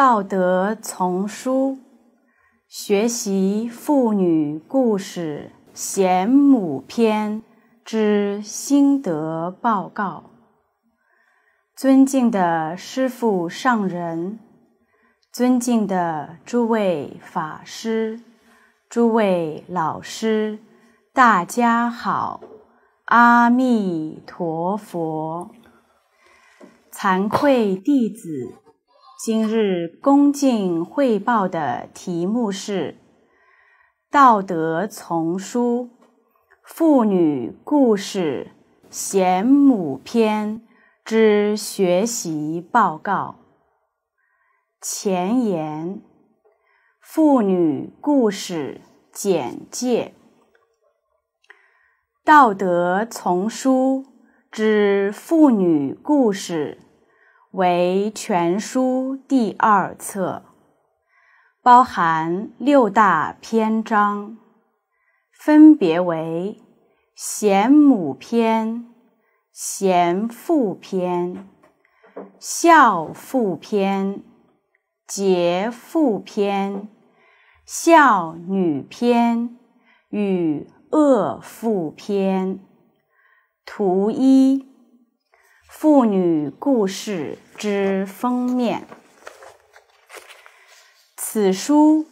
道德丛书，学习妇女故事贤母篇之心得报告。尊敬的师父上人，尊敬的诸位法师、诸位老师，大家好，阿弥陀佛。惭愧弟子。今日恭敬汇报的题目是《道德丛书·妇女故事贤母篇》之学习报告。前言：妇女故事简介，《道德丛书》之妇女故事。为全书第二册，包含六大篇章，分别为贤母篇、贤父篇、孝父篇、节妇篇、孝女篇与恶妇篇。图一。妇女故事之封面。此书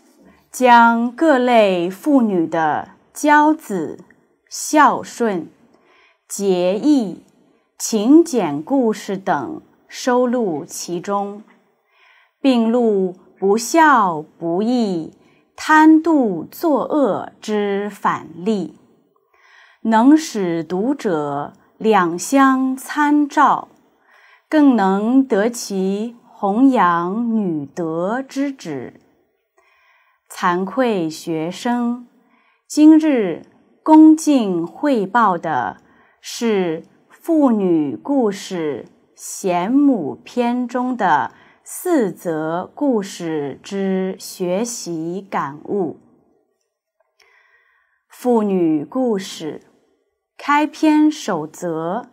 将各类妇女的骄子、孝顺、节义、勤俭故事等收录其中，并录不孝不义、贪妒作恶之反例，能使读者。两相参照，更能得其弘扬女德之旨。惭愧学生，今日恭敬汇报的是妇女故事贤母篇中的四则故事之学习感悟。妇女故事。开篇守则，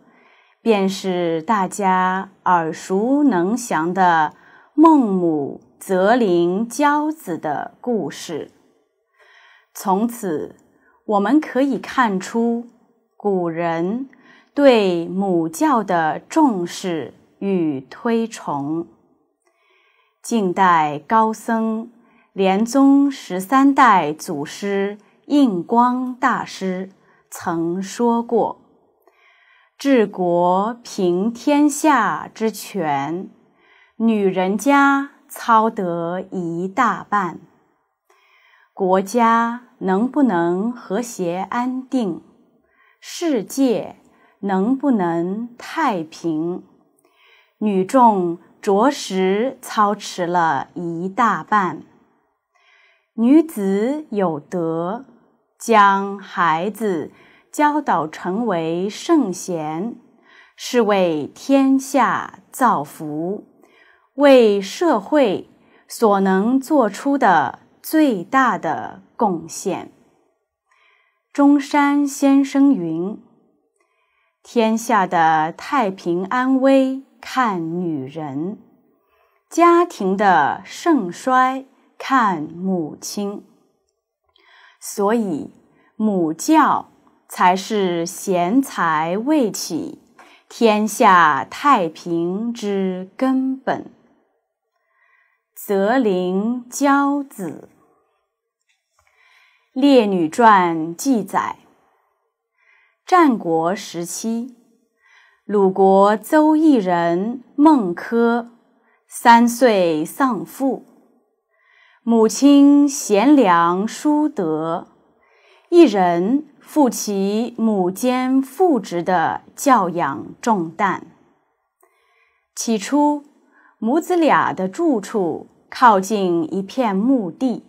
便是大家耳熟能详的孟母择邻教子的故事。从此，我们可以看出古人对母教的重视与推崇。晋代高僧莲宗十三代祖师印光大师。曾说过：“治国平天下之权，女人家操得一大半。国家能不能和谐安定，世界能不能太平，女众着实操持了一大半。女子有德，将孩子。”教导成为圣贤，是为天下造福，为社会所能做出的最大的贡献。中山先生云：“天下的太平安危看女人，家庭的盛衰看母亲。”所以母教。才是贤才未起，天下太平之根本。择邻教子，《列女传》记载，战国时期，鲁国邹邑人孟轲三岁丧父，母亲贤良淑德，一人。负其母兼父职的教养重担。起初，母子俩的住处靠近一片墓地。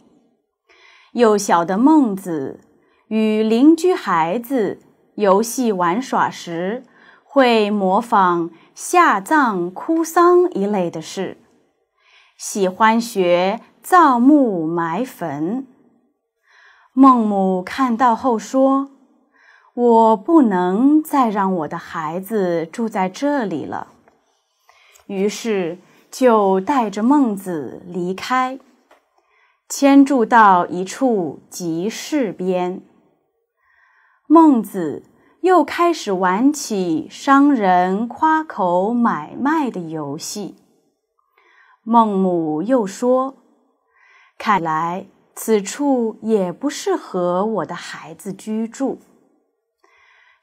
幼小的孟子与邻居孩子游戏玩耍时，会模仿下葬哭丧一类的事，喜欢学造墓埋坟。孟母看到后说：“我不能再让我的孩子住在这里了。”于是就带着孟子离开，迁住到一处集市边。孟子又开始玩起商人夸口买卖的游戏。孟母又说：“看来此处也不适合我的孩子居住。”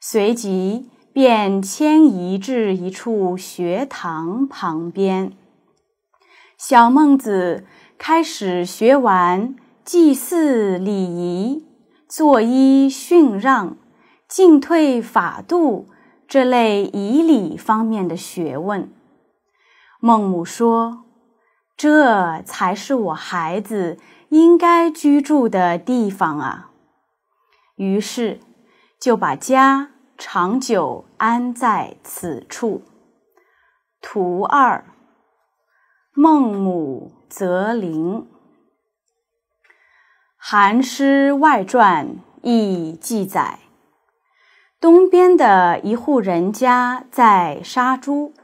随即便迁移至一处学堂旁边。小孟子开始学完祭祀礼仪。作揖训让、进退法度这类仪礼方面的学问，孟母说：“这才是我孩子应该居住的地方啊！”于是就把家长久安在此处。图二，孟母择邻。《韩诗外传》亦记载，东边的一户人家在杀猪。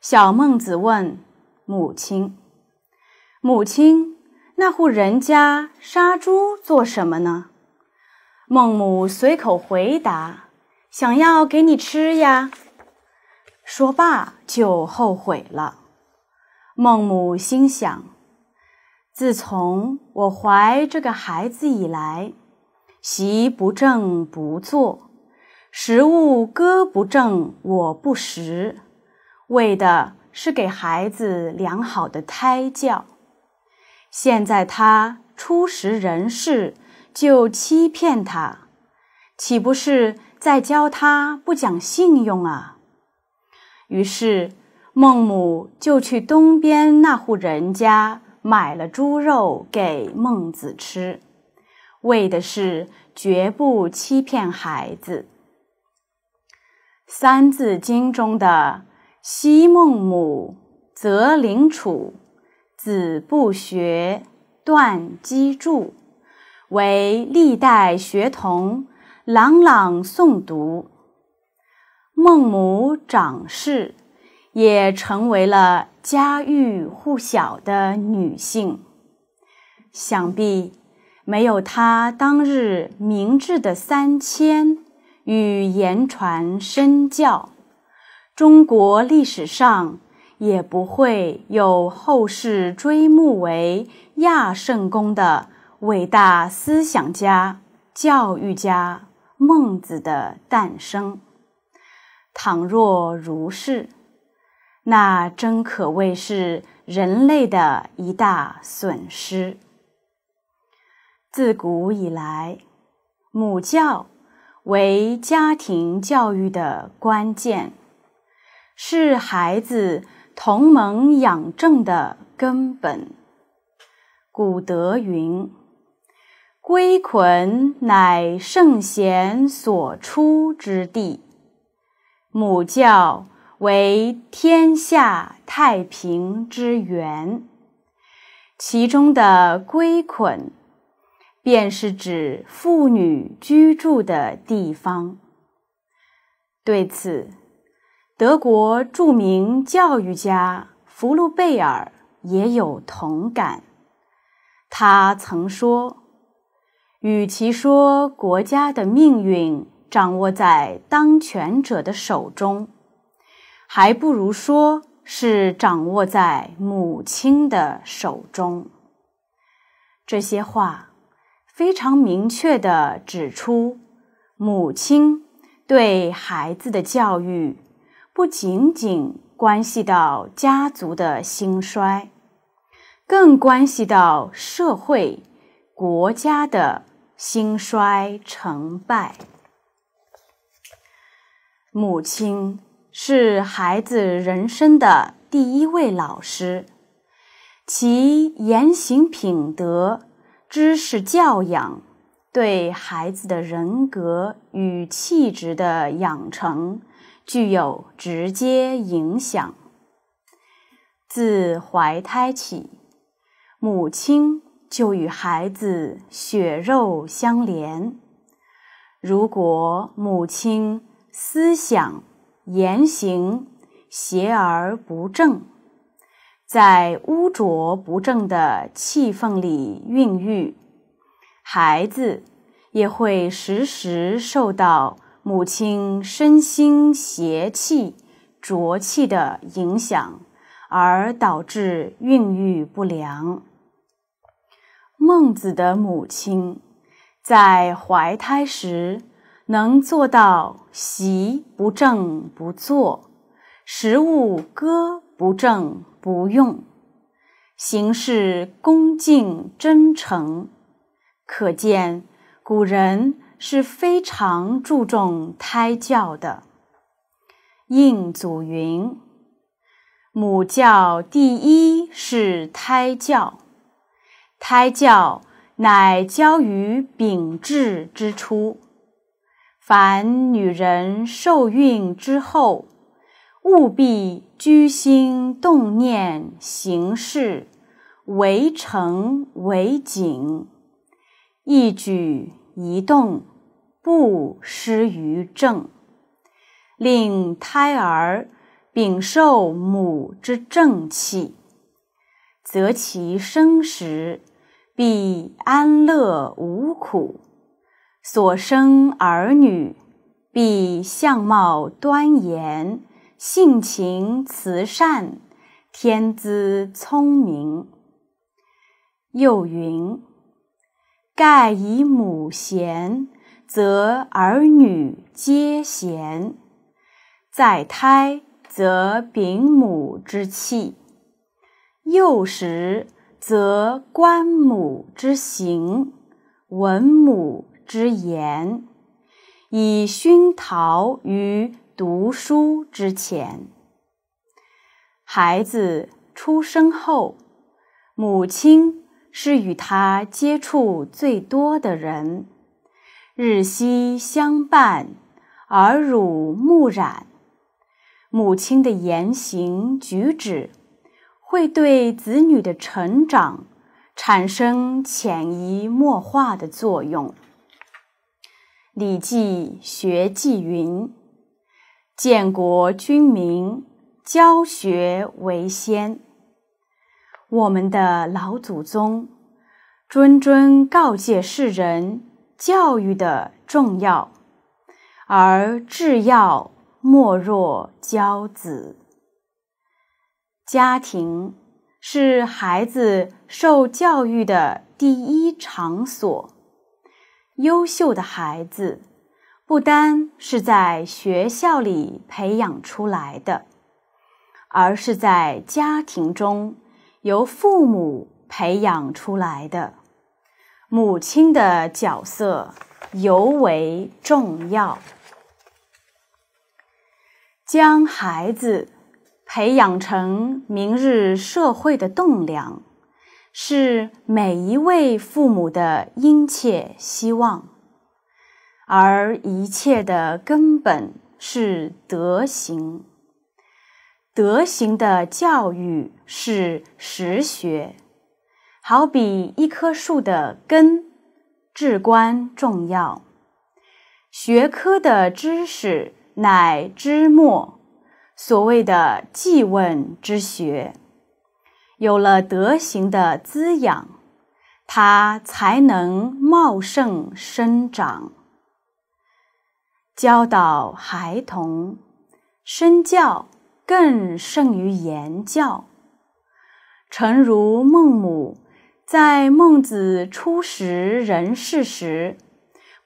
小孟子问母亲：“母亲，那户人家杀猪做什么呢？”孟母随口回答：“想要给你吃呀。”说罢就后悔了。孟母心想。自从我怀这个孩子以来，席不正不坐，食物割不正我不食，为的是给孩子良好的胎教。现在他初识人事，就欺骗他，岂不是在教他不讲信用啊？于是孟母就去东边那户人家。买了猪肉给孟子吃，为的是绝不欺骗孩子。《三字经》中的“昔孟母，择邻处，子不学，断机杼”，为历代学童朗朗诵读。孟母长氏。也成为了家喻户晓的女性。想必没有她当日明智的三千与言传身教，中国历史上也不会有后世追慕为亚圣公的伟大思想家、教育家孟子的诞生。倘若如是，那真可谓是人类的一大损失。自古以来，母教为家庭教育的关键，是孩子同盟养正的根本。古德云：“归捆乃圣贤所出之地。”母教。为天下太平之源，其中的归捆，便是指妇女居住的地方。对此，德国著名教育家福禄贝尔也有同感。他曾说：“与其说国家的命运掌握在当权者的手中。”还不如说是掌握在母亲的手中。这些话非常明确地指出，母亲对孩子的教育不仅仅关系到家族的兴衰，更关系到社会、国家的兴衰成败。母亲。是孩子人生的第一位老师，其言行品德、知识教养，对孩子的人格与气质的养成具有直接影响。自怀胎起，母亲就与孩子血肉相连。如果母亲思想，言行邪而不正，在污浊不正的气氛里孕育，孩子也会时时受到母亲身心邪气、浊气的影响，而导致孕育不良。孟子的母亲在怀胎时能做到席不正不坐，食物歌不正。不用，行事恭敬真诚，可见古人是非常注重胎教的。应祖云：“母教第一是胎教，胎教乃教于秉质之初。凡女人受孕之后。”务必居心动念行事，为诚为谨，一举移动不失于正，令胎儿禀受母之正气，则其生时必安乐无苦，所生儿女必相貌端严。性情慈善，天资聪明。又云：“盖以母贤，则儿女皆贤；在胎，则禀母之气；幼时，则观母之行，闻母之言，以熏陶于。”读书之前，孩子出生后，母亲是与他接触最多的人，日夕相伴，耳濡目染。母亲的言行举止，会对子女的成长产生潜移默化的作用。《礼记·学记》云。建国君民，教学为先。我们的老祖宗谆谆告诫世人教育的重要，而至要莫若教子。家庭是孩子受教育的第一场所，优秀的孩子。不单是在学校里培养出来的，而是在家庭中由父母培养出来的。母亲的角色尤为重要，将孩子培养成明日社会的栋梁，是每一位父母的殷切希望。而一切的根本是德行，德行的教育是实学，好比一棵树的根至关重要。学科的知识乃知末，所谓的记问之学，有了德行的滋养，它才能茂盛生长。教导孩童，身教更胜于言教。诚如孟母在孟子初识人世时，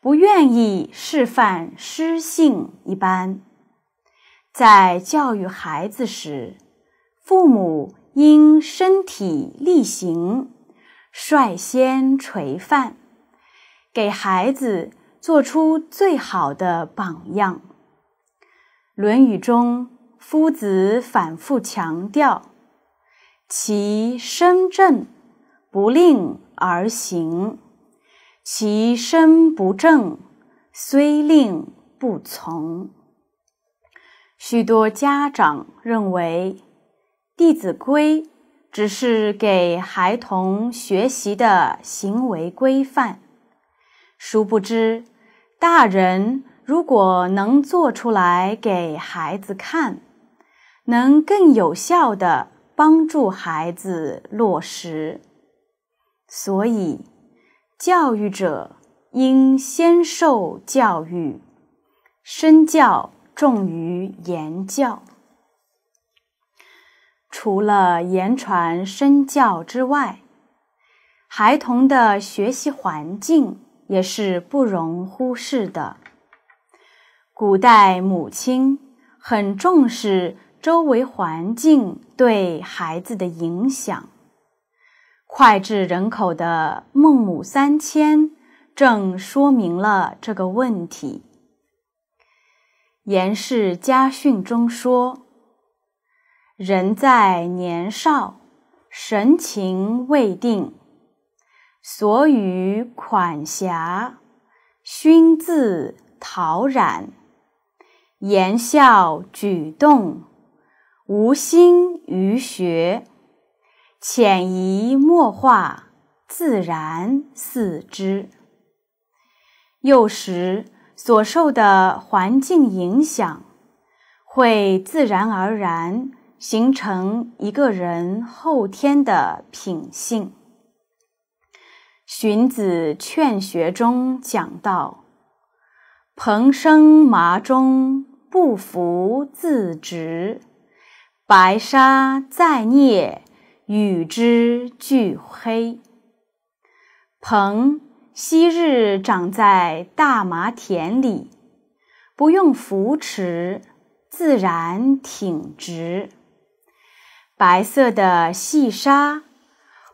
不愿意示范诗性一般，在教育孩子时，父母应身体力行，率先垂范，给孩子。做出最好的榜样。《论语》中，夫子反复强调：“其身正，不令而行；其身不正，虽令不从。”许多家长认为，《弟子规》只是给孩童学习的行为规范。殊不知，大人如果能做出来给孩子看，能更有效的帮助孩子落实。所以，教育者应先受教育，身教重于言教。除了言传身教之外，孩童的学习环境也是不容忽视的。古代母亲很重视周围环境对孩子的影响。脍炙人口的《孟母三迁》正说明了这个问题。颜氏家训中说：“人在年少，神情未定，所与款狭，熏字陶染，言笑举动，无心于学。”潜移默化，自然似之。幼时所受的环境影响，会自然而然形成一个人后天的品性。荀子《劝学》中讲到：“蓬生麻中，不服自直；白沙在涅。”与之俱黑。蓬昔日长在大麻田里，不用扶持，自然挺直。白色的细沙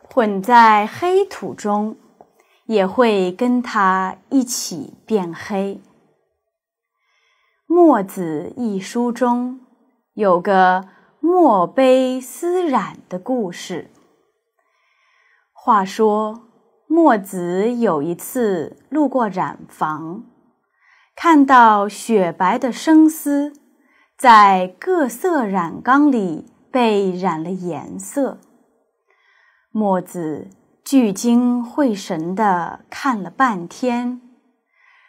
混在黑土中，也会跟它一起变黑。《墨子》一书中有个。墨悲丝染的故事。话说，墨子有一次路过染坊，看到雪白的生丝在各色染缸里被染了颜色。墨子聚精会神地看了半天，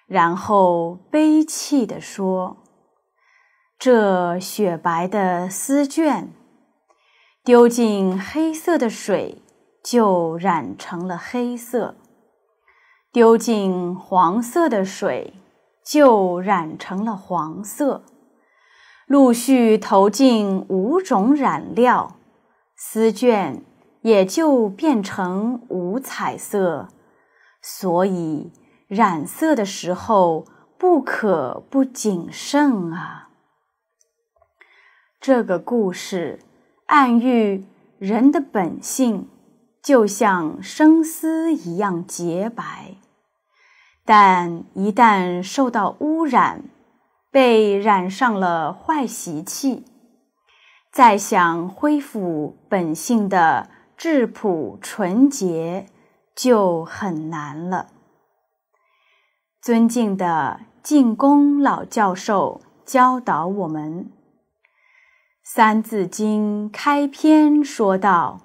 然后悲泣地说。这雪白的丝绢，丢进黑色的水，就染成了黑色；丢进黄色的水，就染成了黄色。陆续投进五种染料，丝绢也就变成五彩色。所以，染色的时候不可不谨慎啊！这个故事暗喻人的本性就像生丝一样洁白，但一旦受到污染，被染上了坏习气，再想恢复本性的质朴纯洁就很难了。尊敬的晋公老教授教导我们。《三字经》开篇说道：“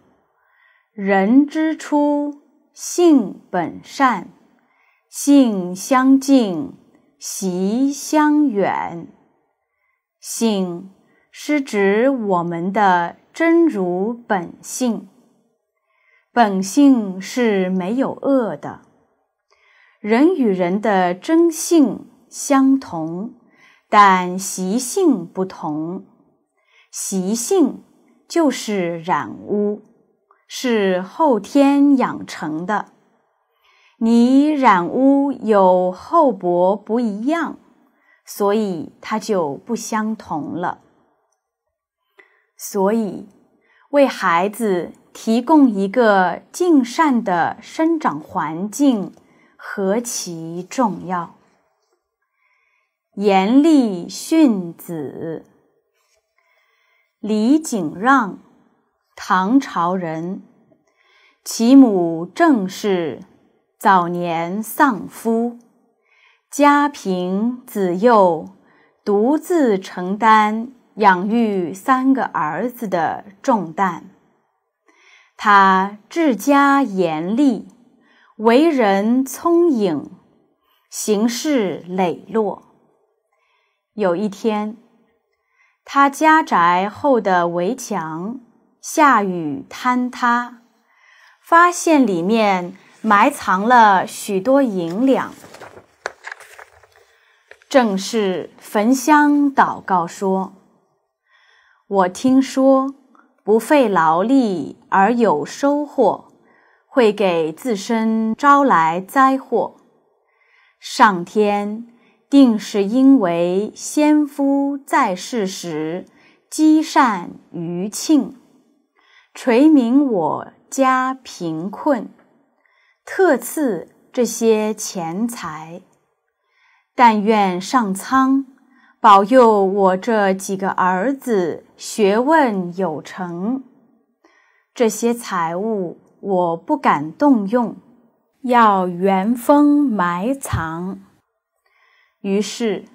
人之初，性本善，性相近，习相远。性是指我们的真如本性，本性是没有恶的。人与人的真性相同，但习性不同。”习性就是染污，是后天养成的。你染污有厚薄不一样，所以它就不相同了。所以，为孩子提供一个尽善的生长环境，何其重要！严厉训子。李景让，唐朝人，其母郑氏早年丧夫，家贫子幼，独自承担养育三个儿子的重担。他治家严厉，为人聪颖，行事磊落。有一天。他家宅后的围墙下雨坍塌，发现里面埋藏了许多银两。正是焚香祷告说：“我听说不费劳力而有收获，会给自身招来灾祸。上天定是因为先夫在世时积善余庆，垂名我家贫困，特赐这些钱财。”但愿上苍保佑我这几个儿子学问有成。这些财物我不敢动用，要原封埋藏。于是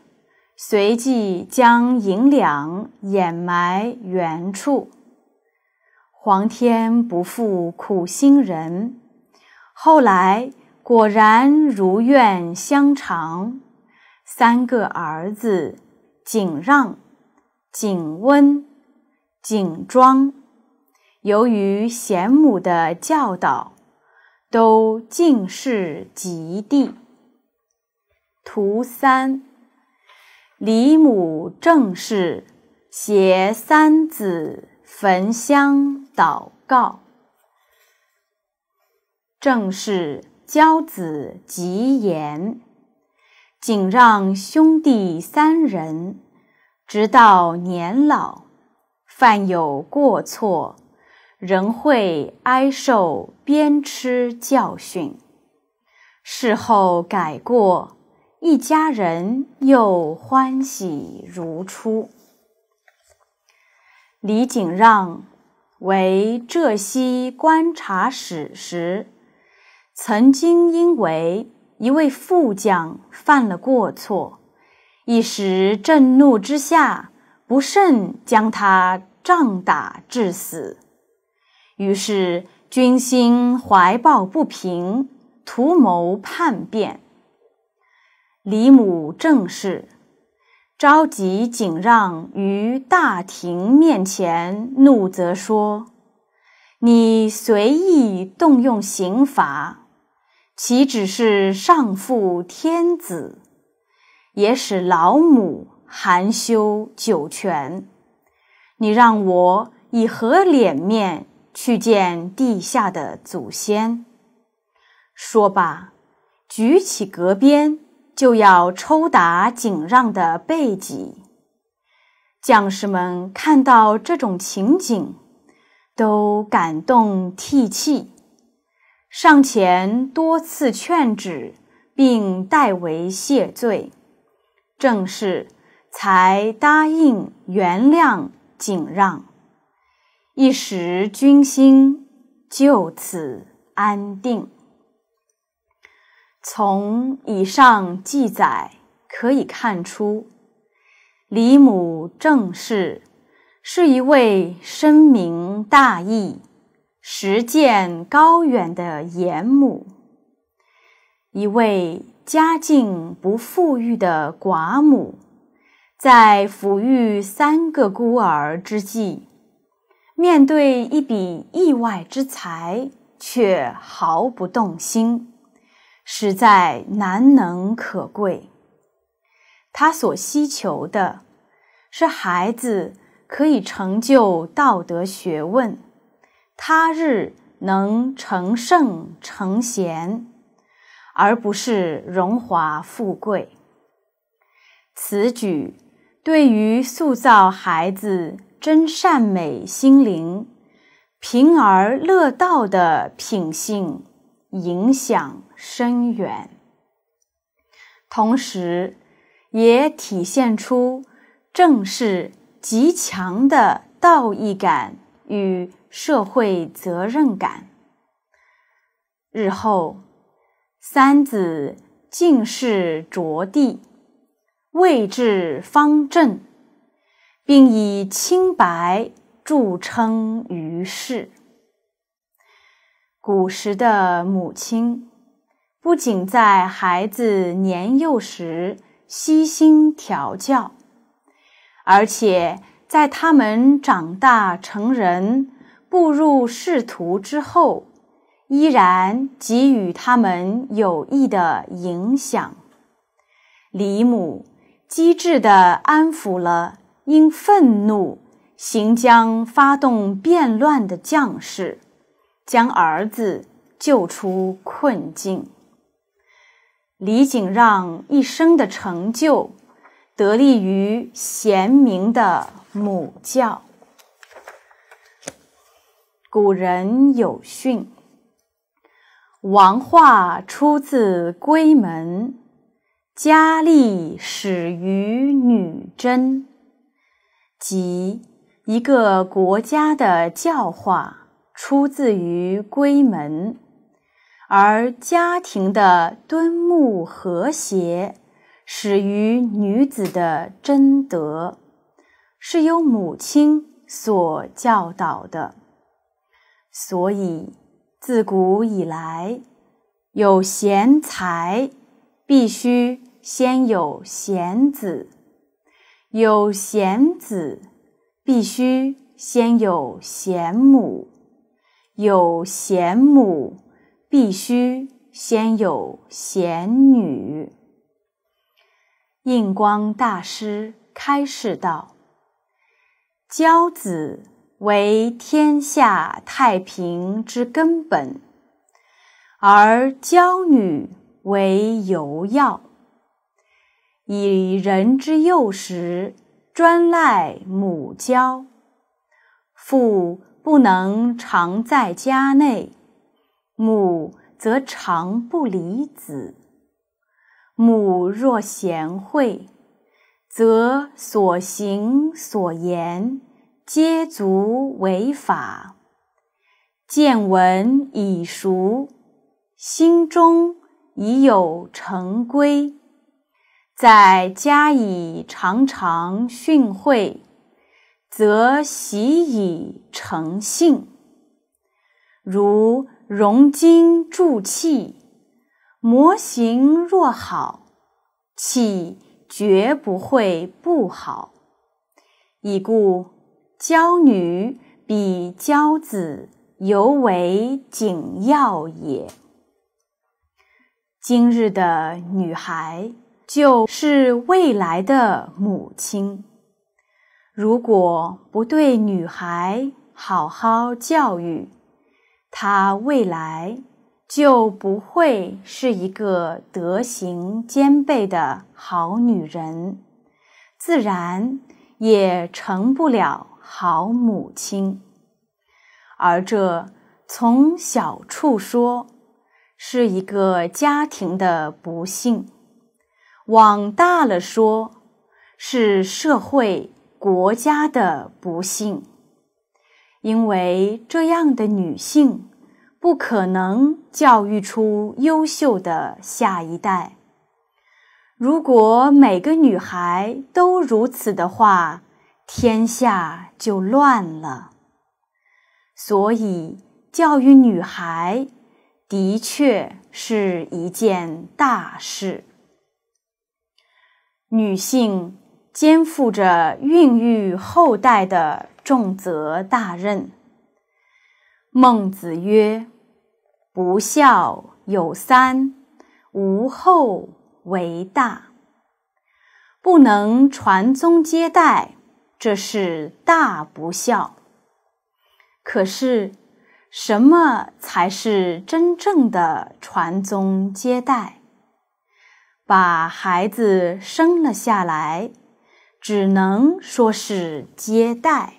随即将银两掩埋原处。皇天不负苦心人，后来果然如愿相偿。三个儿子景让、景温、景庄，由于贤母的教导，都进士及第。图三，李母正氏携三子焚香祷告。正是教子吉言。仅让兄弟三人，直到年老，犯有过错，仍会挨受鞭笞教训。事后改过，一家人又欢喜如初。李景让为浙西观察使时，曾经因为。一位副将犯了过错，一时震怒之下，不慎将他杖打致死。于是军心怀抱不平，图谋叛变。李母正是召集景让于大庭面前，怒责说：“你随意动用刑罚。”岂只是上负天子，也使老母含羞九泉。你让我以何脸面去见地下的祖先？说罢，举起戈鞭就要抽打景让的背脊。将士们看到这种情景，都感动涕泣。上前多次劝止，并代为谢罪，正是才答应原谅景让，一时军心就此安定。从以上记载可以看出，李母正是是一位深明大义。实践高远的严母，一位家境不富裕的寡母，在抚育三个孤儿之际，面对一笔意外之财，却毫不动心，实在难能可贵。他所希求的是孩子可以成就道德学问。他日能成圣成贤，而不是荣华富贵。此举对于塑造孩子真善美心灵、平而乐道的品性影响深远，同时也体现出正是极强的道义感与。社会责任感。日后，三子进士着第，位至方正，并以清白著称于世。古时的母亲，不仅在孩子年幼时悉心调教，而且在他们长大成人。步入仕途之后，依然给予他们有益的影响。李母机智地安抚了因愤怒行将发动变乱的将士，将儿子救出困境。李景让一生的成就，得力于贤明的母教。古人有训：“王化出自闺门，佳丽始于女贞。”即一个国家的教化出自于闺门，而家庭的敦睦和谐始于女子的贞德，是由母亲所教导的。所以，自古以来，有贤才，必须先有贤子；有贤子，必须先有贤母；有贤母，必须先有贤女。印光大师开示道：“教子。”为天下太平之根本，而教女为尤要。以人之幼时，专赖母教，父不能常在家内，母则常不离子。母若贤惠，则所行所言。皆足为法，见闻已熟，心中已有成规，在加以常常训诲，则习以成性。如熔金铸器，模型若好，器绝不会不好。已故。教女比教子尤为紧要也。今日的女孩就是未来的母亲，如果不对女孩好好教育，她未来就不会是一个德行兼备的好女人，自然也成不了。好母亲，而这从小处说，是一个家庭的不幸；往大了说，是社会国家的不幸。因为这样的女性，不可能教育出优秀的下一代。如果每个女孩都如此的话，天下就乱了，所以教育女孩的确是一件大事。女性肩负着孕育后代的重责大任。孟子曰：“不孝有三，无后为大。不能传宗接代。”这是大不孝。可是，什么才是真正的传宗接代？把孩子生了下来，只能说是接代，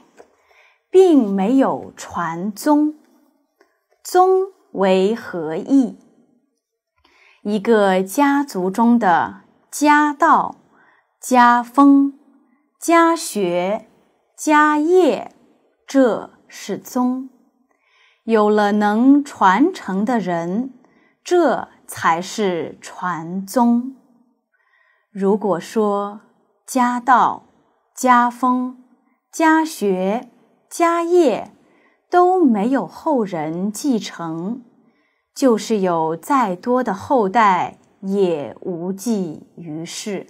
并没有传宗。宗为何意？一个家族中的家道、家风。家学、家业，这是宗。有了能传承的人，这才是传宗。如果说家道、家风、家学、家业都没有后人继承，就是有再多的后代也无济于事。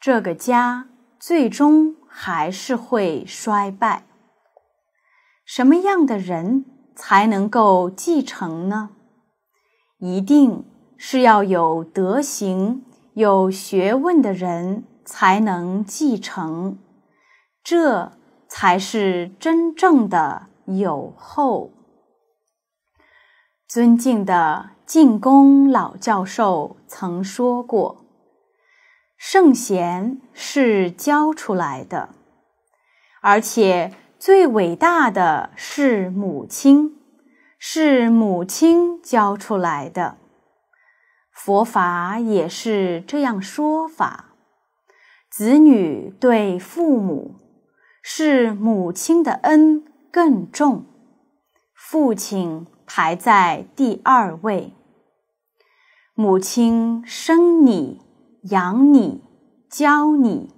这个家。最终还是会衰败。什么样的人才能够继承呢？一定是要有德行、有学问的人才能继承，这才是真正的有后。尊敬的晋公老教授曾说过：“圣贤是教出来的，而且。”最伟大的是母亲，是母亲教出来的。佛法也是这样说法：子女对父母，是母亲的恩更重，父亲排在第二位。母亲生你、养你、教你，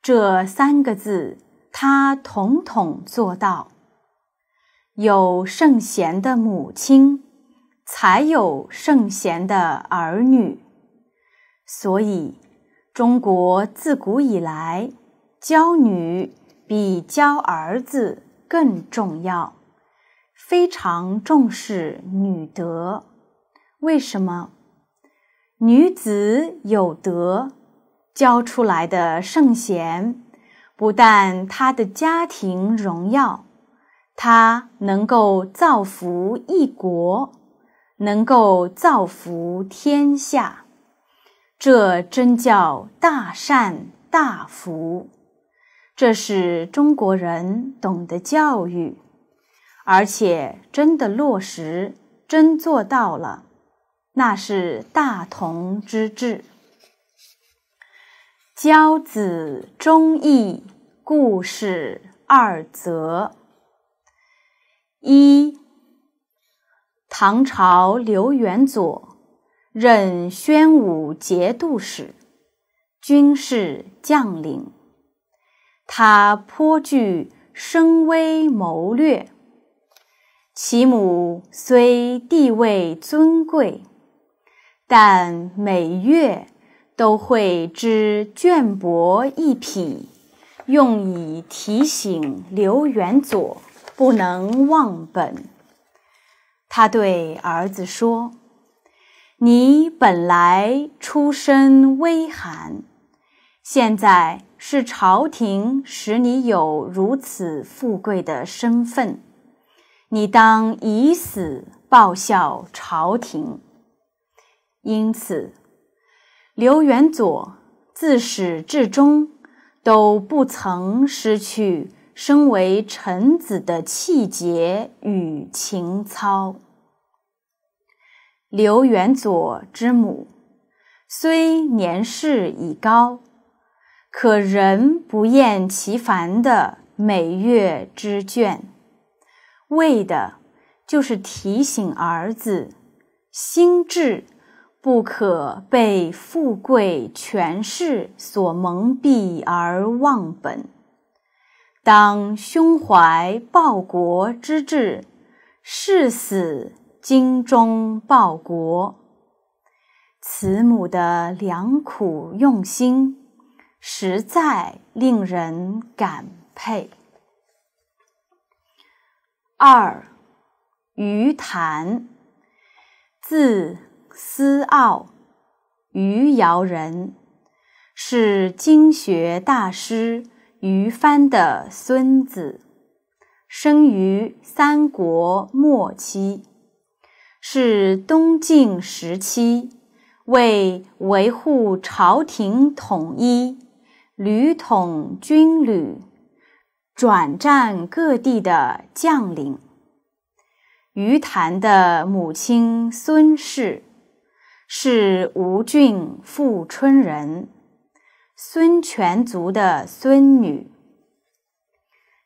这三个字。他统统做到。有圣贤的母亲，才有圣贤的儿女。所以，中国自古以来教女比教儿子更重要，非常重视女德。为什么？女子有德，教出来的圣贤。不但他的家庭荣耀，他能够造福一国，能够造福天下，这真叫大善大福。这是中国人懂得教育，而且真的落实，真做到了，那是大同之治。教子忠义故事二则：一、唐朝刘元佐任宣武节度使，军事将领。他颇具声威谋略，其母虽地位尊贵，但每月。都会织绢帛一匹，用以提醒刘元佐不能忘本。他对儿子说：“你本来出身微寒，现在是朝廷使你有如此富贵的身份，你当以死报效朝廷。因此。”刘元佐自始至终都不曾失去身为臣子的气节与情操。刘元佐之母虽年事已高，可仍不厌其烦的每月织卷，为的就是提醒儿子心智。不可被富贵权势所蒙蔽而忘本，当胸怀报国之志，誓死精忠报国。慈母的良苦用心，实在令人感佩。二，于谭，字。思傲，余姚人，是经学大师于藩的孙子，生于三国末期，是东晋时期为维护朝廷统一、屡统军旅、转战各地的将领。于谭的母亲孙氏。是吴郡富春人，孙权族的孙女，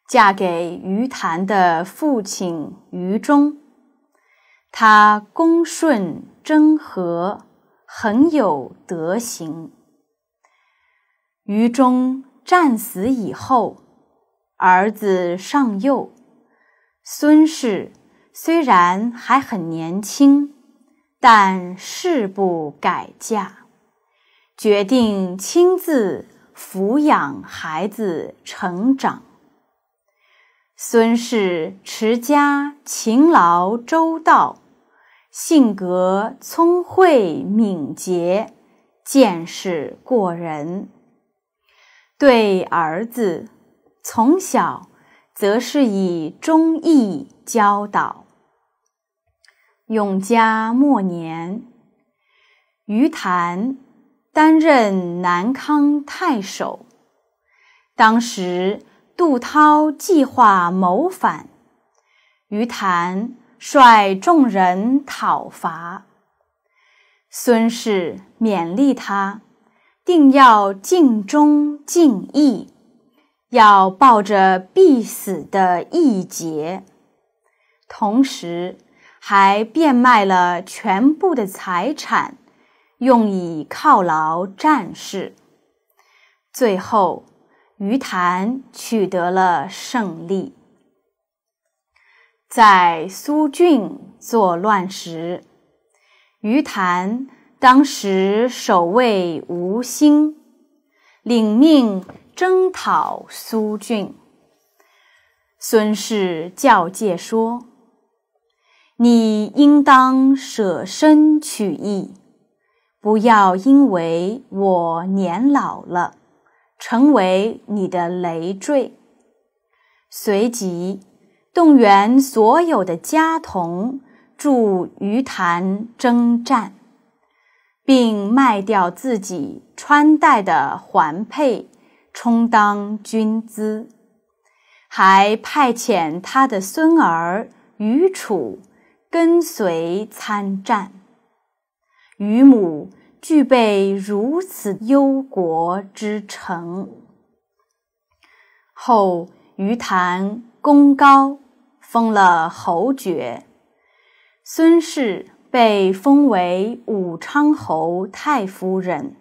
嫁给于谭的父亲于忠。他恭顺真和，很有德行。于忠战死以后，儿子尚幼，孙氏虽然还很年轻。但誓不改嫁，决定亲自抚养孩子成长。孙氏持家勤劳周到，性格聪慧敏捷，见识过人。对儿子，从小则是以忠义教导。永嘉末年，于谭担任南康太守。当时杜涛计划谋反，于谭率众人讨伐。孙氏勉励他。定要尽忠尽义，要抱着必死的义节，同时还变卖了全部的财产，用以犒劳战士。最后，于谭取得了胜利。在苏峻作乱时，于谭。当时守卫吴兴，领命征讨苏峻。孙氏教诫说：“你应当舍身取义，不要因为我年老了，成为你的累赘。”随即动员所有的家童助于谭征战。并卖掉自己穿戴的环佩，充当军资，还派遣他的孙儿于楚跟随参战。于母具备如此忧国之诚，后于谭功高，封了侯爵，孙氏。被封为武昌侯太夫人，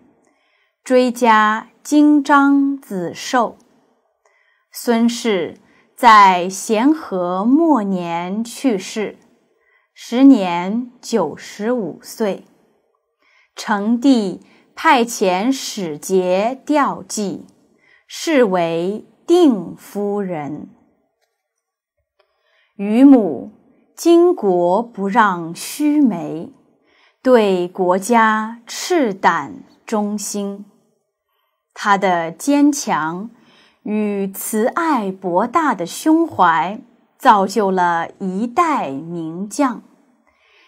追加金章子寿。孙氏在咸和末年去世，时年九十五岁。成帝派遣使节吊祭，是为定夫人。于母。巾帼不让须眉，对国家赤胆忠心。他的坚强与慈爱博大的胸怀，造就了一代名将，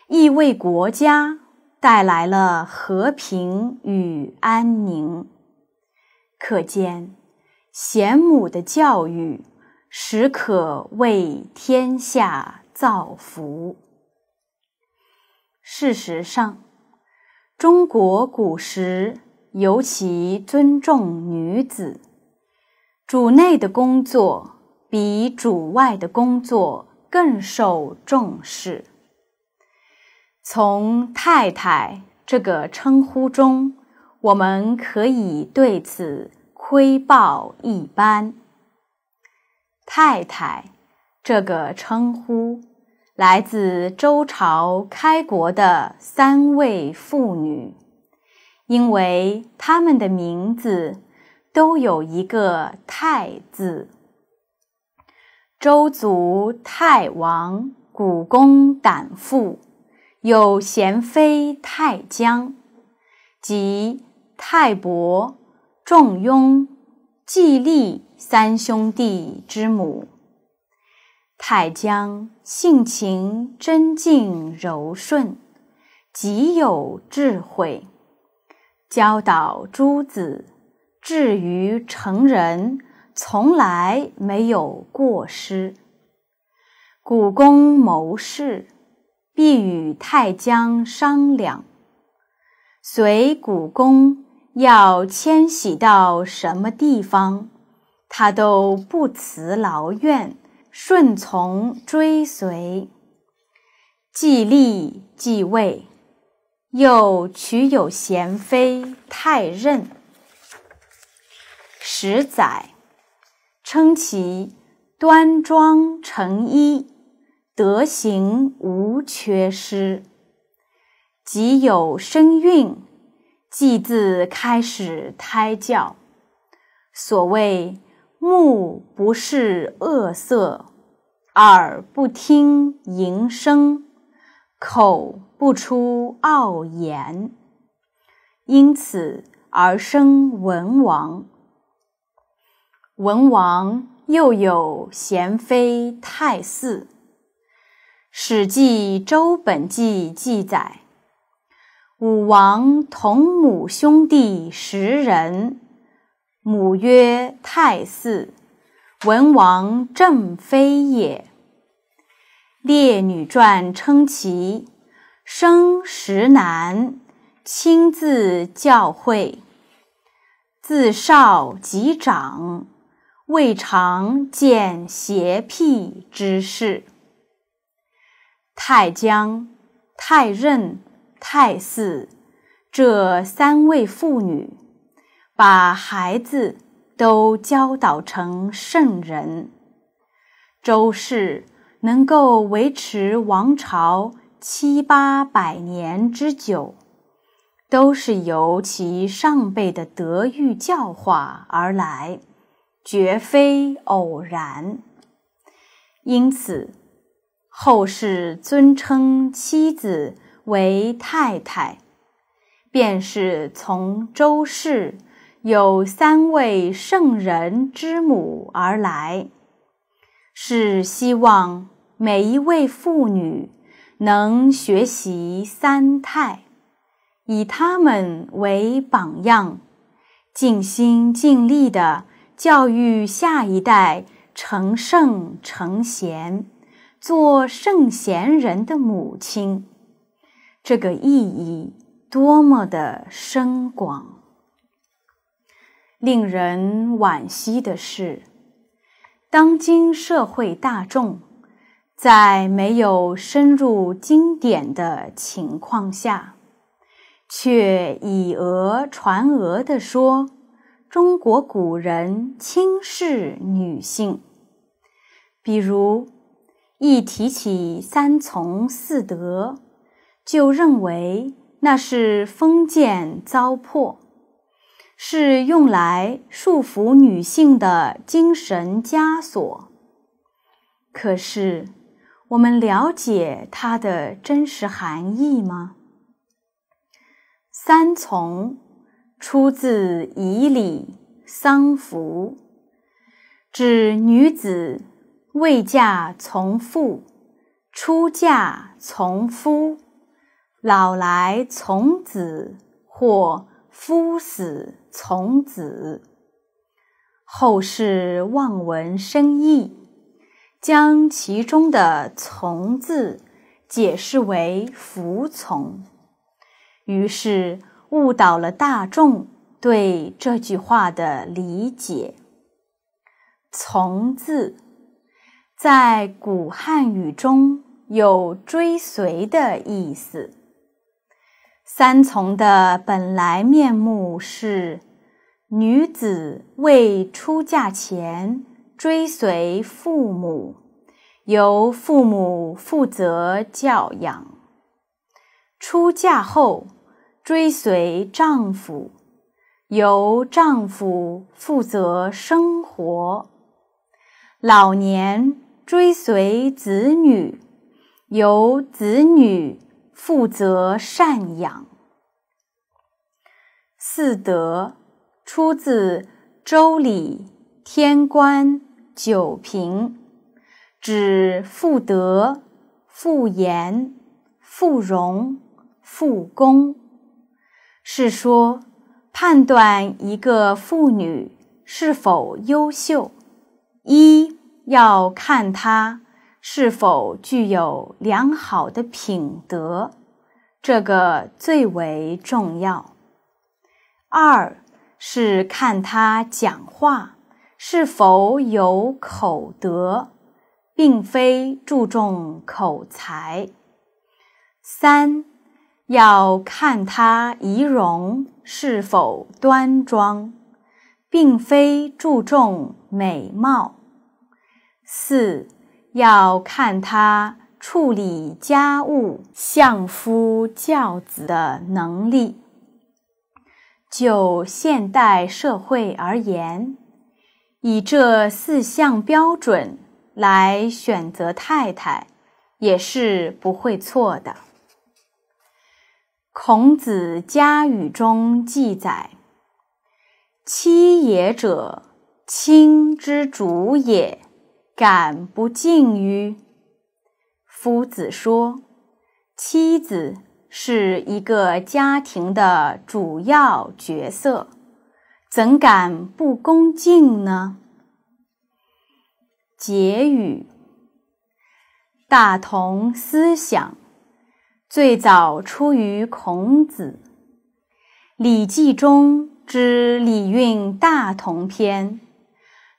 亦为国家带来了和平与安宁。可见，贤母的教育，实可为天下。造福。事实上，中国古时尤其尊重女子，主内的工作比主外的工作更受重视。从“太太”这个称呼中，我们可以对此窥豹一斑。太太。这个称呼来自周朝开国的三位妇女，因为她们的名字都有一个“太”字。周族太王古公胆父有贤妃太姜，即太伯、仲雍、季历三兄弟之母。太姜性情真静柔顺，极有智慧，教导诸子，至于成人，从来没有过失。古公谋事，必与太姜商量，随古公要迁徙到什么地方，他都不辞劳怨。顺从追随，既立继位，又娶有贤妃太任。十载，称其端庄成衣，德行无缺失。即有身孕，即自开始胎教。所谓。目不视恶色，耳不听淫声，口不出傲言，因此而生文王。文王又有贤妃太姒，《史记·周本纪》记载。武王同母兄弟十人，母曰太姒，文王正妃也。《列女传》称其生十男，亲自教诲，自少及长，未尝见邪僻之事。太姜、太任。太姒这三位妇女，把孩子都教导成圣人。周氏能够维持王朝七八百年之久，都是由其上辈的德育教化而来，绝非偶然。因此，后世尊称妻子。为太太，便是从周氏有三位圣人之母而来，是希望每一位妇女能学习三太，以他们为榜样，尽心尽力的教育下一代成圣成贤，做圣贤人的母亲。这个意义多么的深广！令人惋惜的是，当今社会大众在没有深入经典的情况下，却以讹传讹的说中国古人轻视女性，比如一提起三从四德。就认为那是封建糟粕，是用来束缚女性的精神枷锁。可是，我们了解它的真实含义吗？三从出自《仪礼·丧服》，指女子未嫁从父，出嫁从夫。老来从子，或夫死从子。后世望文生义，将其中的“从”字解释为服从，于是误导了大众对这句话的理解。“从”字在古汉语中有追随的意思。三从的本来面目是：女子未出嫁前追随父母，由父母负责教养；出嫁后追随丈夫，由丈夫负责生活；老年追随子女，由子女。负责赡养。四德出自《周礼·天官·九平》，指妇德、妇言、妇容、妇功，是说判断一个妇女是否优秀，一要看她。是否具有良好的品德，这个最为重要。二是看他讲话是否有口德，并非注重口才。三要看他仪容是否端庄，并非注重美貌。四。要看他处理家务、相夫教子的能力。就现代社会而言，以这四项标准来选择太太，也是不会错的。孔子家语中记载：“妻也者，亲之主也，敢不敬于？”夫子说：“妻子是一个家庭的主要角色，怎敢不恭敬呢？”结语：大同思想最早出于孔子，《礼记》中之《礼运大同篇》，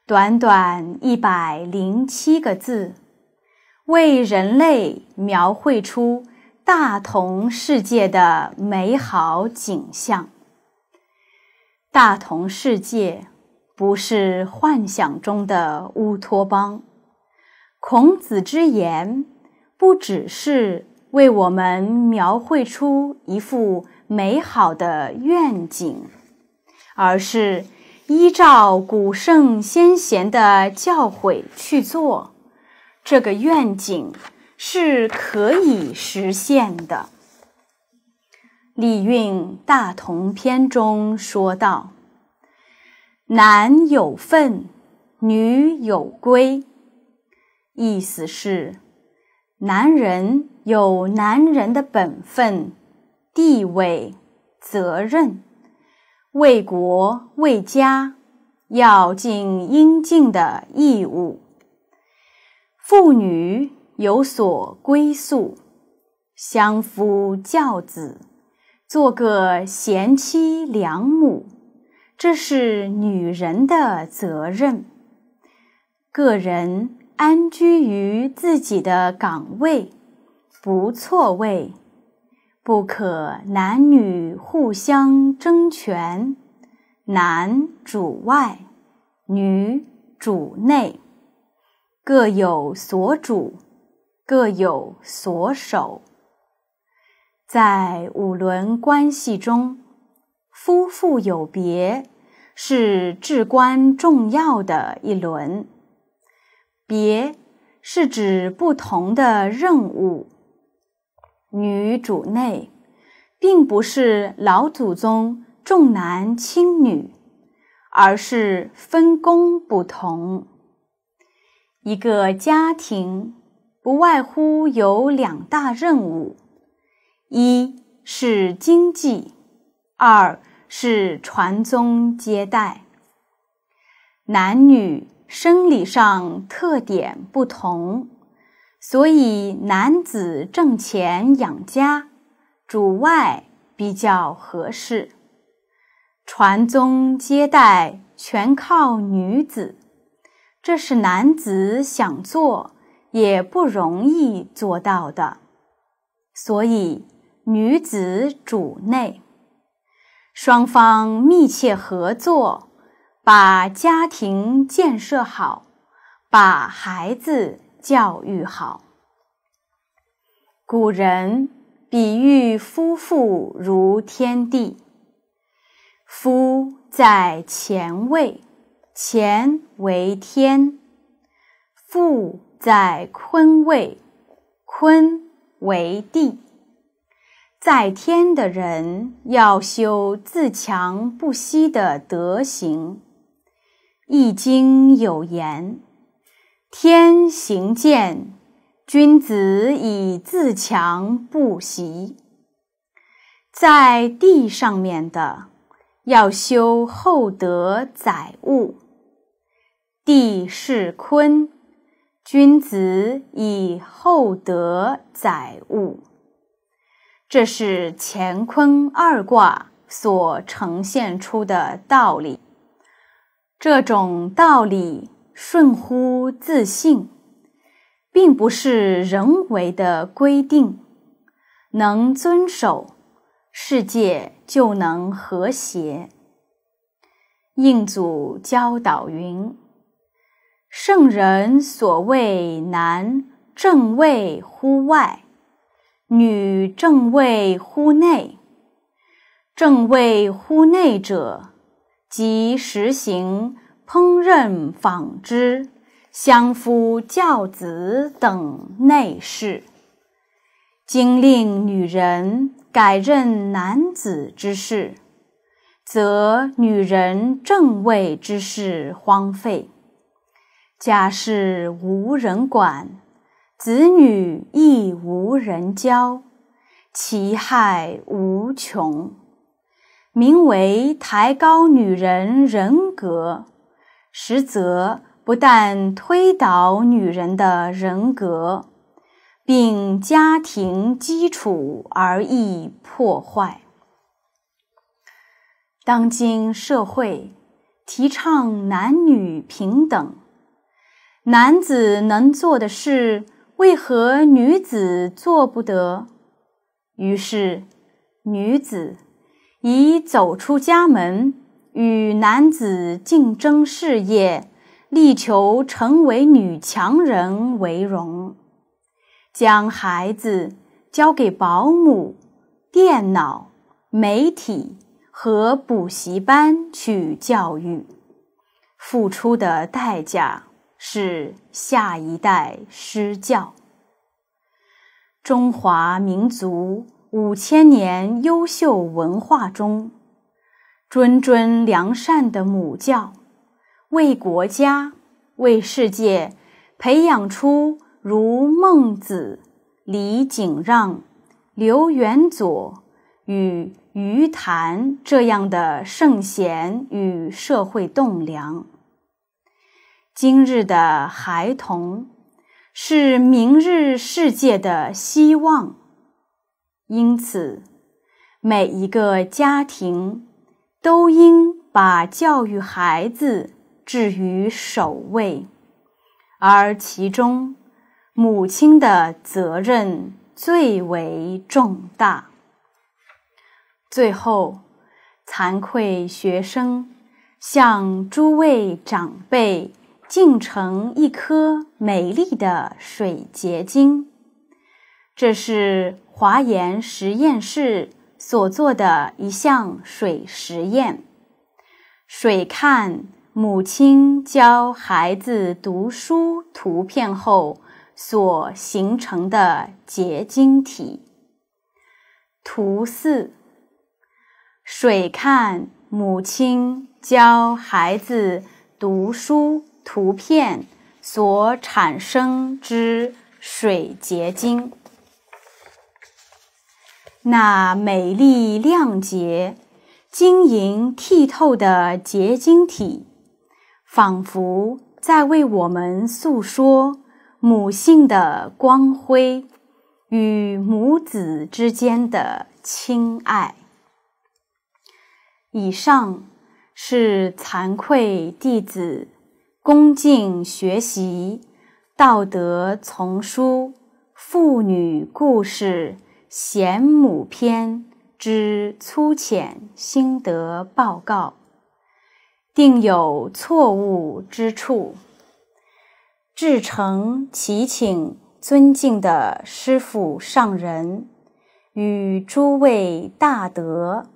短短一百零七个字，为人类描绘出大同世界的美好景象。大同世界。不是幻想中的乌托邦。孔子之言，不只是为我们描绘出一幅美好的愿景，而是依照古圣先贤的教诲去做，这个愿景是可以实现的。《礼运大同篇》中说道。男有分，女有归。意思是，男人有男人的本分、地位、责任，为国为家要尽应尽的义务；妇女有所归宿，相夫教子，做个贤妻良母。这是女人的责任。个人安居于自己的岗位，不错位，不可男女互相争权，男主外，女主内，各有所主，各有所守。在五伦关系中。夫妇有别是至关重要的一轮，别是指不同的任务。女主内，并不是老祖宗重男轻女，而是分工不同。一个家庭不外乎有两大任务，一是经济。二是传宗接代，男女生理上特点不同，所以男子挣钱养家，主外比较合适；传宗接代全靠女子，这是男子想做也不容易做到的，所以女子主内。双方密切合作，把家庭建设好，把孩子教育好。古人比喻夫妇如天地，夫在前位，前为天；妇在坤位，坤为地。在天的人要修自强不息的德行，《易经》有言：“天行健，君子以自强不息。”在地上面的要修厚德载物，地是坤，君子以厚德载物。这是乾坤二卦所呈现出的道理。这种道理顺乎自性，并不是人为的规定。能遵守，世界就能和谐。应祖教导云：“圣人所谓男正位乎外。”女正位乎内，正位乎内者，即实行烹饪、纺织、相夫教子等内事，今令女人改任男子之事，则女人正位之事荒废，家事无人管，子女亦无人教，其害无穷。名为抬高女人人格，实则。不但推倒女人的人格，并家庭基础而易破坏。当今社会提倡男女平等，男子能做的事，为何女子做不得？于是，女子以走出家门，与男子竞争事业。力求成为女强人为荣，将孩子交给保姆、电脑、媒体和补习班去教育，付出的代价是下一代失教。中华民族五千年优秀文化中，谆谆良善的母教。为国家、为世界培养出如孟子、李景让、刘元佐与于谭这样的圣贤与社会栋梁。今日的孩童是明日世界的希望，因此每一个家庭都应把教育孩子。置于首位，而其中母亲的责任最为重大。最后，惭愧学生向诸位长辈敬呈一颗美丽的水结晶，这是华严实验室所做的一项水实验。水看。母亲教孩子读书图片后所形成的结晶体。图四：水看母亲教孩子读书图片所产生之水结晶。那美丽亮洁、晶莹剔透的结晶体。仿佛在为我们诉说母性的光辉与母子之间的亲爱。以上是惭愧弟子恭敬学习《道德丛书·妇女故事贤母篇》之粗浅心得报告。定有错误之处，至诚祈请尊敬的师父上人与诸位大德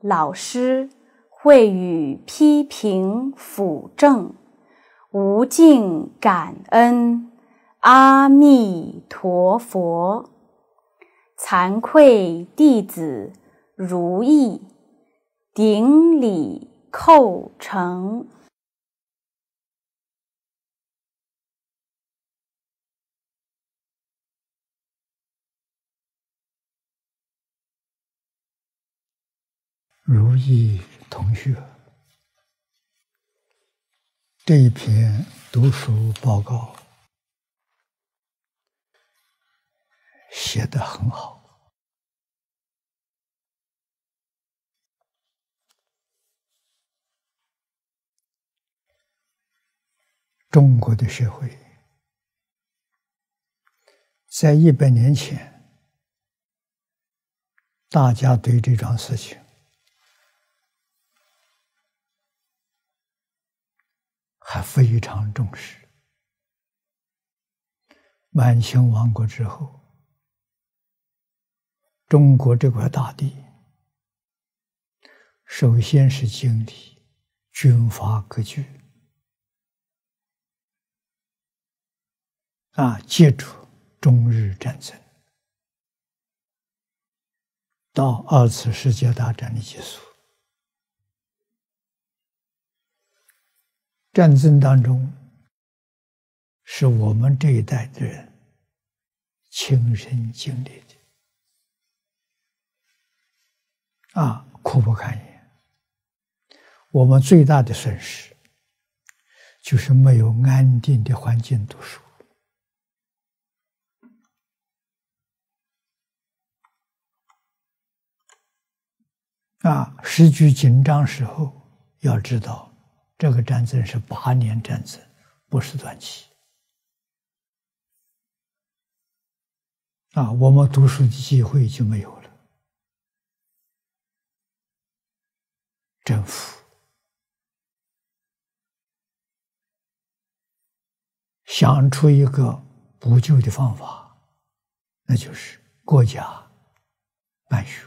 老师会予批评辅正，无尽感恩。阿弥陀佛，惭愧弟子如意顶礼。叩成，如意同学，这一篇读书报告写得很好。中国的社会在一百年前，大家对这桩事情还非常重视。满清亡国之后，中国这块大地首先是经历军阀割据。啊，接住中日战争，到二次世界大战的结束。战争当中，是我们这一代的人亲身经历啊，苦不堪言。我们最大的损失，就是没有安定的环境读书。啊，时局紧张时候，要知道。这个战争是八年战争，不是短期。啊，我们读书的机会就没有政府想出一个补救的方法，那就是国家办学，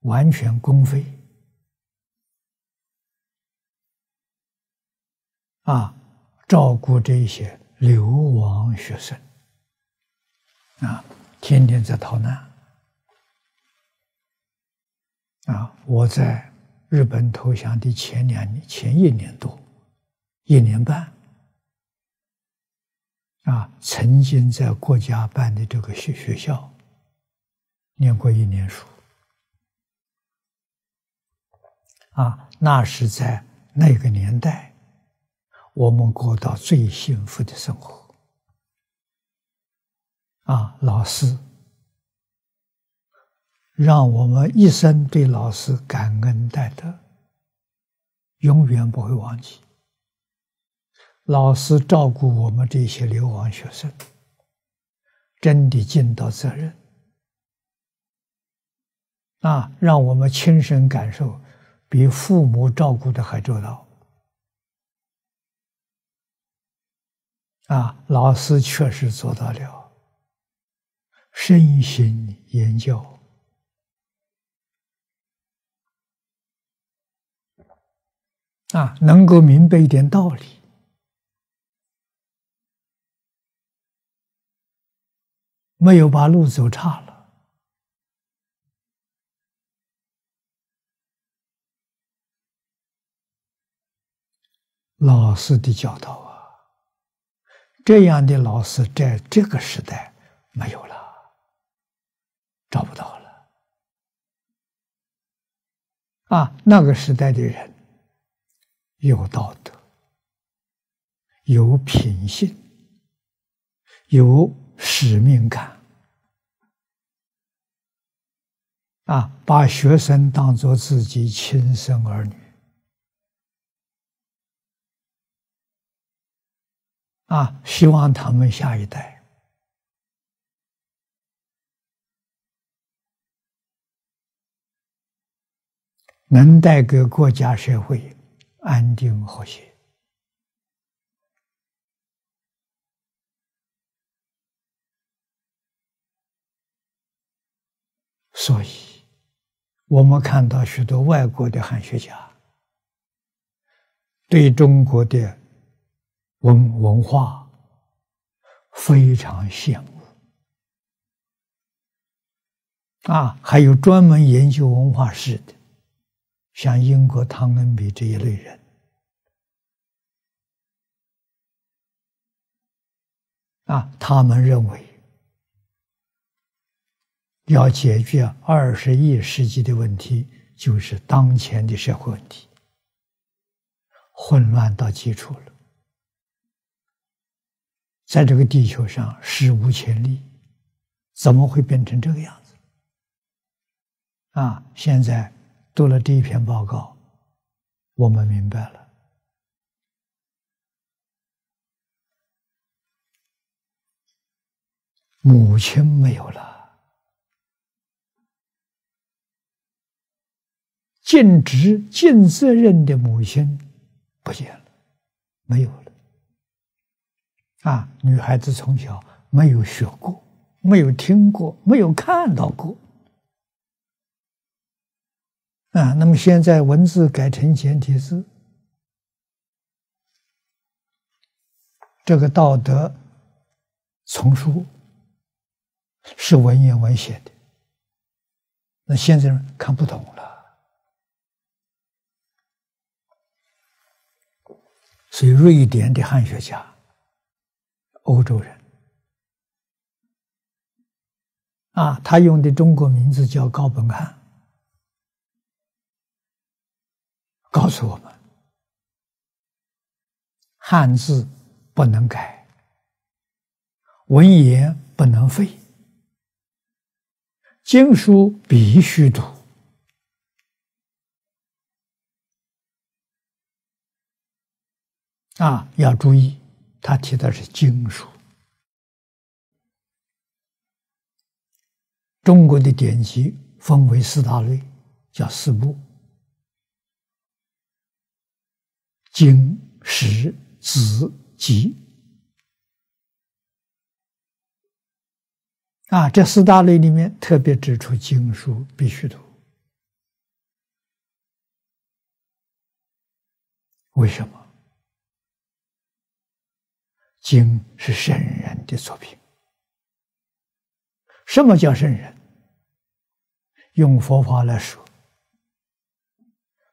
完全公费。啊，照顾这些流亡学生，啊，天天在逃难。啊，我在日本投降的前两年、前一年多、一年半，啊，曾经在国家办的这个学学校念过一年书。啊，那是在那个年代。我们过到最幸福的生活啊！老师让我们一生对老师感恩戴德，永远不会忘记。老师照顾我们这些流亡学生，真的尽到责任啊！让我们亲身感受，比父母照顾的还周到。啊，老师确实做到了身心研究啊，能够明白一点道理，没有把路走差了。老师的教导啊。这样的老师在这个时代没有了，找不到了。啊，那个时代的人有道德，有品性，有使命感，啊，把学生当做自己亲生儿女。啊！希望他们下一代能带给国家社会安定和谐。所以，我们看到许多外国的汉学家对中国的。文文化非常羡慕啊，还有专门研究文化史的，像英国汤恩比这一类人啊，他们认为要解决二十一世纪的问题，就是当前的社会问题，混乱到基础了。在这个地球上史无前例，怎么会变成这个样子？啊！现在读了第一篇报告，我们明白了：母亲没有了，尽职尽责任的母亲不见了，没有了。啊，女孩子从小没有学过，没有听过，没有看到过。啊，那么现在文字改成简体字，这个道德丛书，是文言文写的，那现在人看不懂了。所以，瑞典的汉学家，欧洲人，啊，他用的中国名字叫高本汉，告诉我们，汉字不能改。文言不能废，经书必须读啊！要注意，他提的是经书。中国的典籍分为四大类，叫四部：经、史、子、集。啊，这四大类里面特别指出经书必须读。为什么？经是圣人的作品。什么叫圣人？用佛法来说，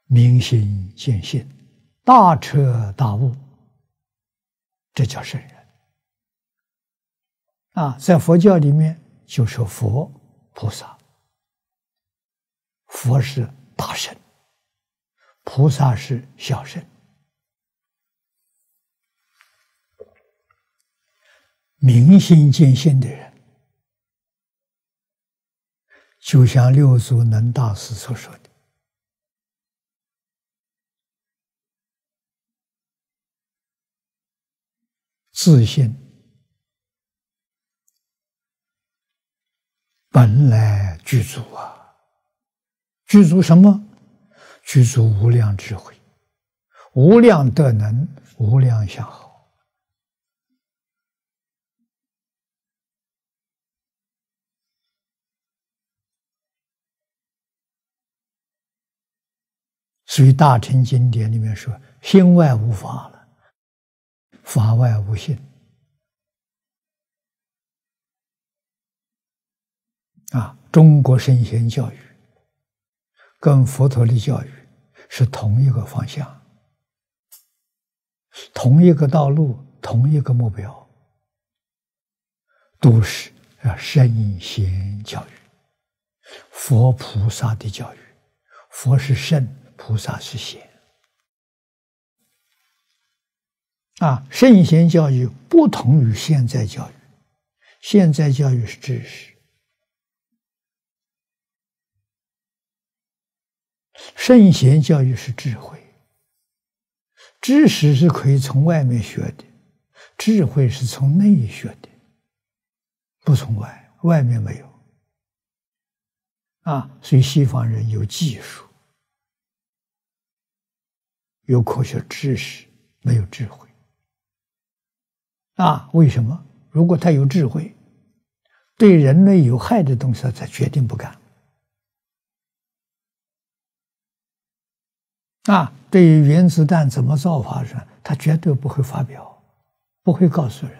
明心见性，大彻大悟，这叫圣人。啊，在佛教里面。就是佛菩萨，佛是大神，菩萨是小神。明心见性的人，就像六祖能大师所说的：“自信。”本来具足啊，具足什么？具足无量智慧、无量德能、无量相好。所以大乘经典里面说：“心外无法了，法外无心。”啊，中国圣贤教育跟佛陀的教育是同一个方向，同一个道路，同一个目标，都是啊圣贤教育，佛菩萨的教育，佛是圣，菩萨是贤。啊，圣贤教育不同于现在教育，现在教育是知识。圣贤教育是智慧，知识是可以从外面学的，智慧是从内学的，不从外，外面没有。啊，所以西方人有技术，有科学知识，没有智慧。啊，为什么？如果他有智慧，对人类有害的东西，他决定不干。啊，对于原子弹怎么造法上，他绝对不会发表，不会告诉人。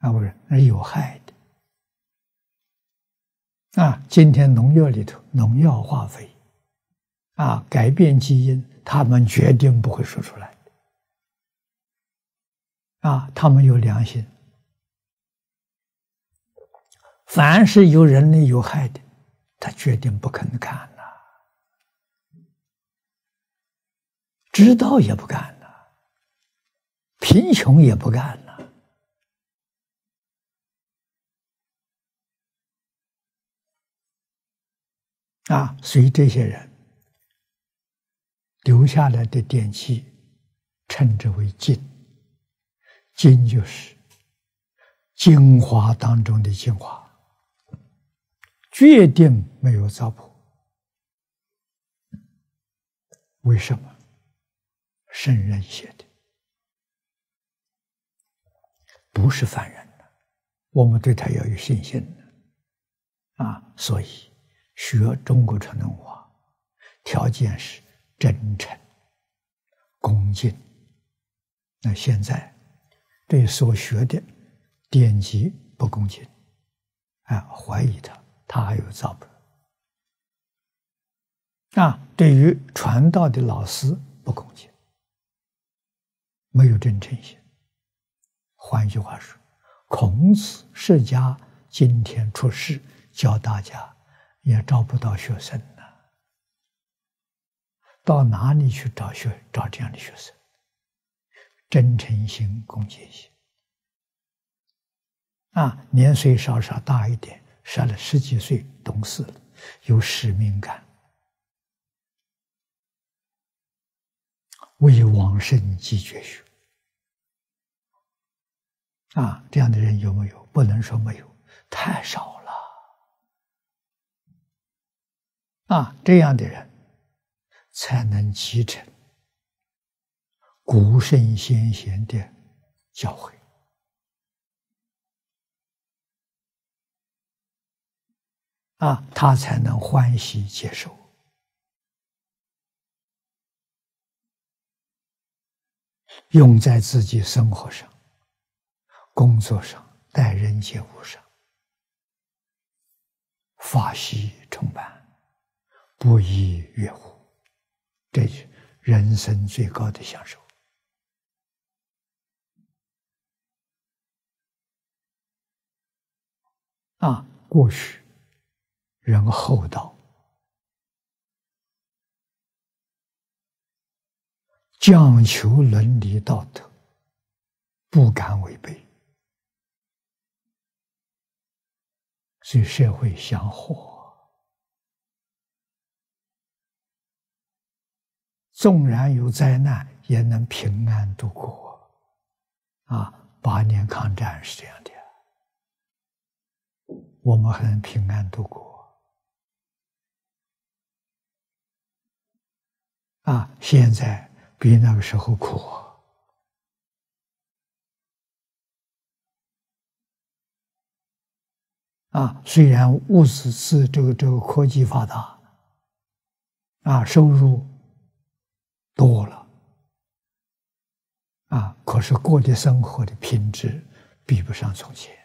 啊，不是，那是有害的。啊，今天农药里头，农药、化肥，啊，改变基因，他们决定不会说出来。啊，他们有良心，凡是有人类有害的，他决定不肯干了。知道也不干了，贫穷也不干了，啊！所以这些人留下来的典籍，称之为经。经就是精华当中的精华，决定没有糟粕。为什么？圣人写的，不是凡人的，我们对他要有信心的啊！所以学中国传统文化，条件是真诚、恭敬。那现在对所学的典籍不恭敬，啊，怀疑他，他还有造本。啊，对于传道的老师不恭敬，没有真诚心。换句话说，孔子、释迦今天出世教大家，也招不到学生呢。到哪里去找学找这样的学生？真诚心、恭敬心。啊，年岁稍稍大一点，上了十几岁，懂事了，有使命感，为往圣继绝学。啊，这样的人有没有？不能说没有，太少了。啊，这样的人才能继承古圣先贤的教诲。啊，他才能欢喜接受，用在自己生活上、工作上、待人接物上，法喜充满，不亦乐乎？这是人生最高的享受。啊，过去。人厚道，讲求伦理道德，不敢违背，所以社会祥和。纵然有灾难，也能平安度过。啊，八年抗战是这样的，我们很平安度过。啊，现在比那个时候苦啊！虽然物质是这个这个科技发达，啊，收入多了，啊，可是过的生活的品质比不上从前。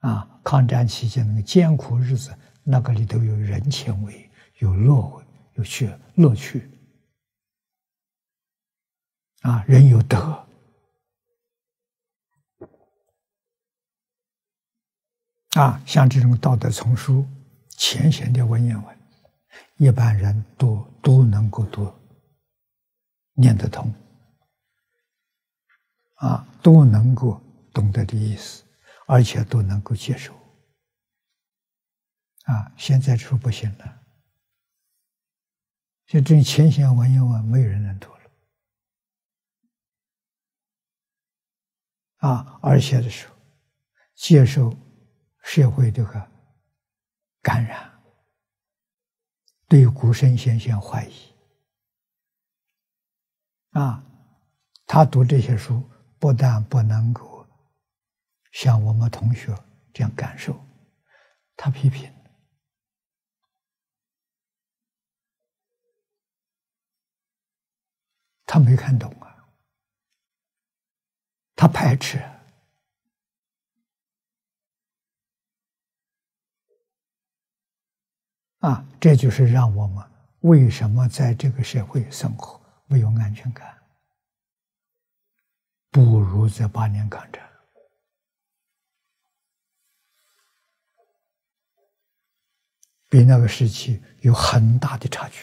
啊，抗战期间那个艰苦日子，那个里头有人情味，有乐味。有趣乐趣啊！人有德啊，像这种道德丛书、浅显的文言文，一般人都都能够读，念得通啊，都能够懂得的意思，而且都能够接受啊。现在说不行了。就这种浅显文言文，没有人能读了啊！而且的时候，接受社会这个感染，对古圣先贤怀疑啊！他读这些书，不但不能够像我们同学这样感受，他批评。他没看懂啊，他排斥啊，这就是让我们为什么在这个社会生活没有安全感，不如在八年抗战，比那个时期有很大的差距。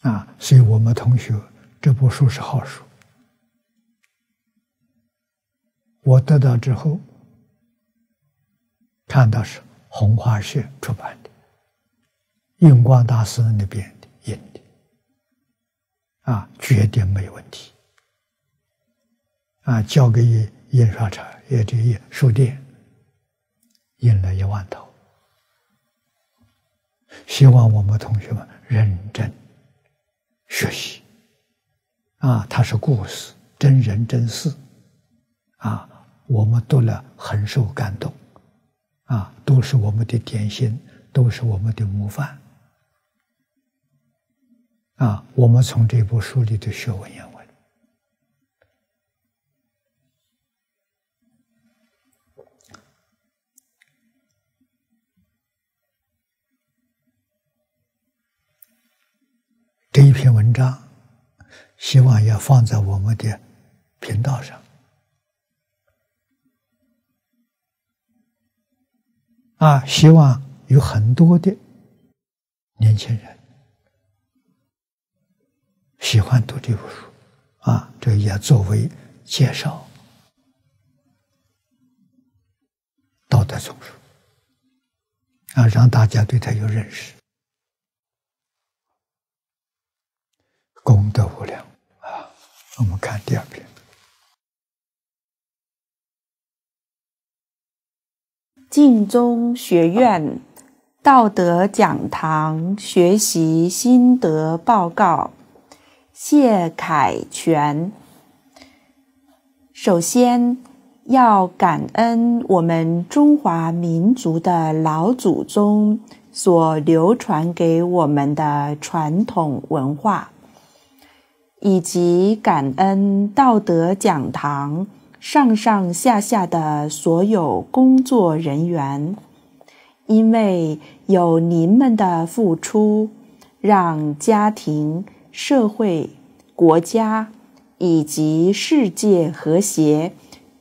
啊，所以我们同学这部书是好书，我得到之后看到是红花社出版，印光大师那边印的，啊，绝对没问题，啊，交给印刷厂也这印书店印了一万套，希望我们同学们认真。学习，啊，它是故事，真人真事，啊，我们读了很受感动，啊，都是我们的典型，都是我们的模范。啊，我们从这部书里头学文言文。这一篇文章，希望要放在我们的频道上。啊，希望有很多的年轻人喜欢读这部书，啊，这也作为介绍道德丛书，啊，让大家对他有认识，功德无量啊！我们看第二篇。净宗学院道德讲堂学习心得报告，谢凯全。首先要感恩我们中华民族的老祖宗所流传给我们的传统文化，以及感恩道德讲堂。上上下下的所有工作人员，因为有您们的付出，让家庭、社会、国家以及世界和谐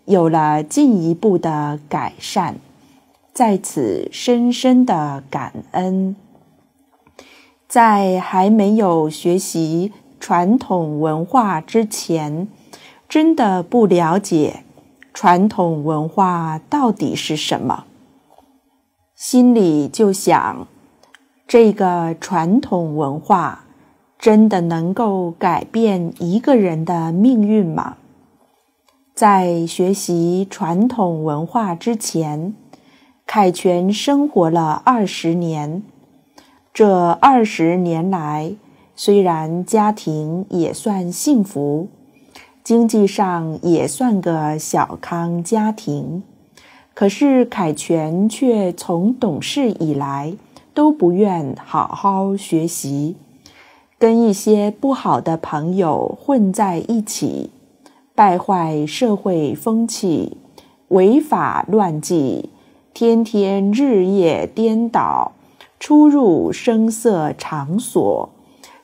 有了进一步的改善，在此深深的感恩。在还没有学习传统文化之前。真的不了解传统文化到底是什么，心里就想：这个传统文化真的能够改变一个人的命运吗？在学习传统文化之前，凯旋生活了二十年。这二十年来，虽然家庭也算幸福。经济上也算个小康家庭，可是凯旋却从懂事以来都不愿好好学习，跟一些不好的朋友混在一起，败坏社会风气，违法乱纪，天天日夜颠倒，出入声色场所。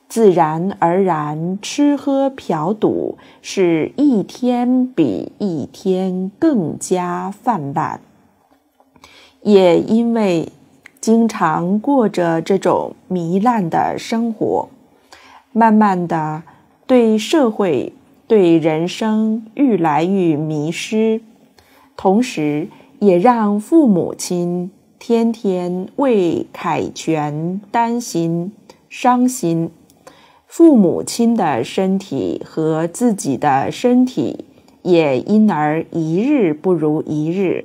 自然而然，吃喝嫖赌是一天比一天更加泛滥。也因为经常过着这种糜烂的生活，慢慢的对社会、对人生愈来愈迷失，同时也让父母亲天天为凯旋担心、伤心。父母亲的身体和自己的身体也因而一日不如一日。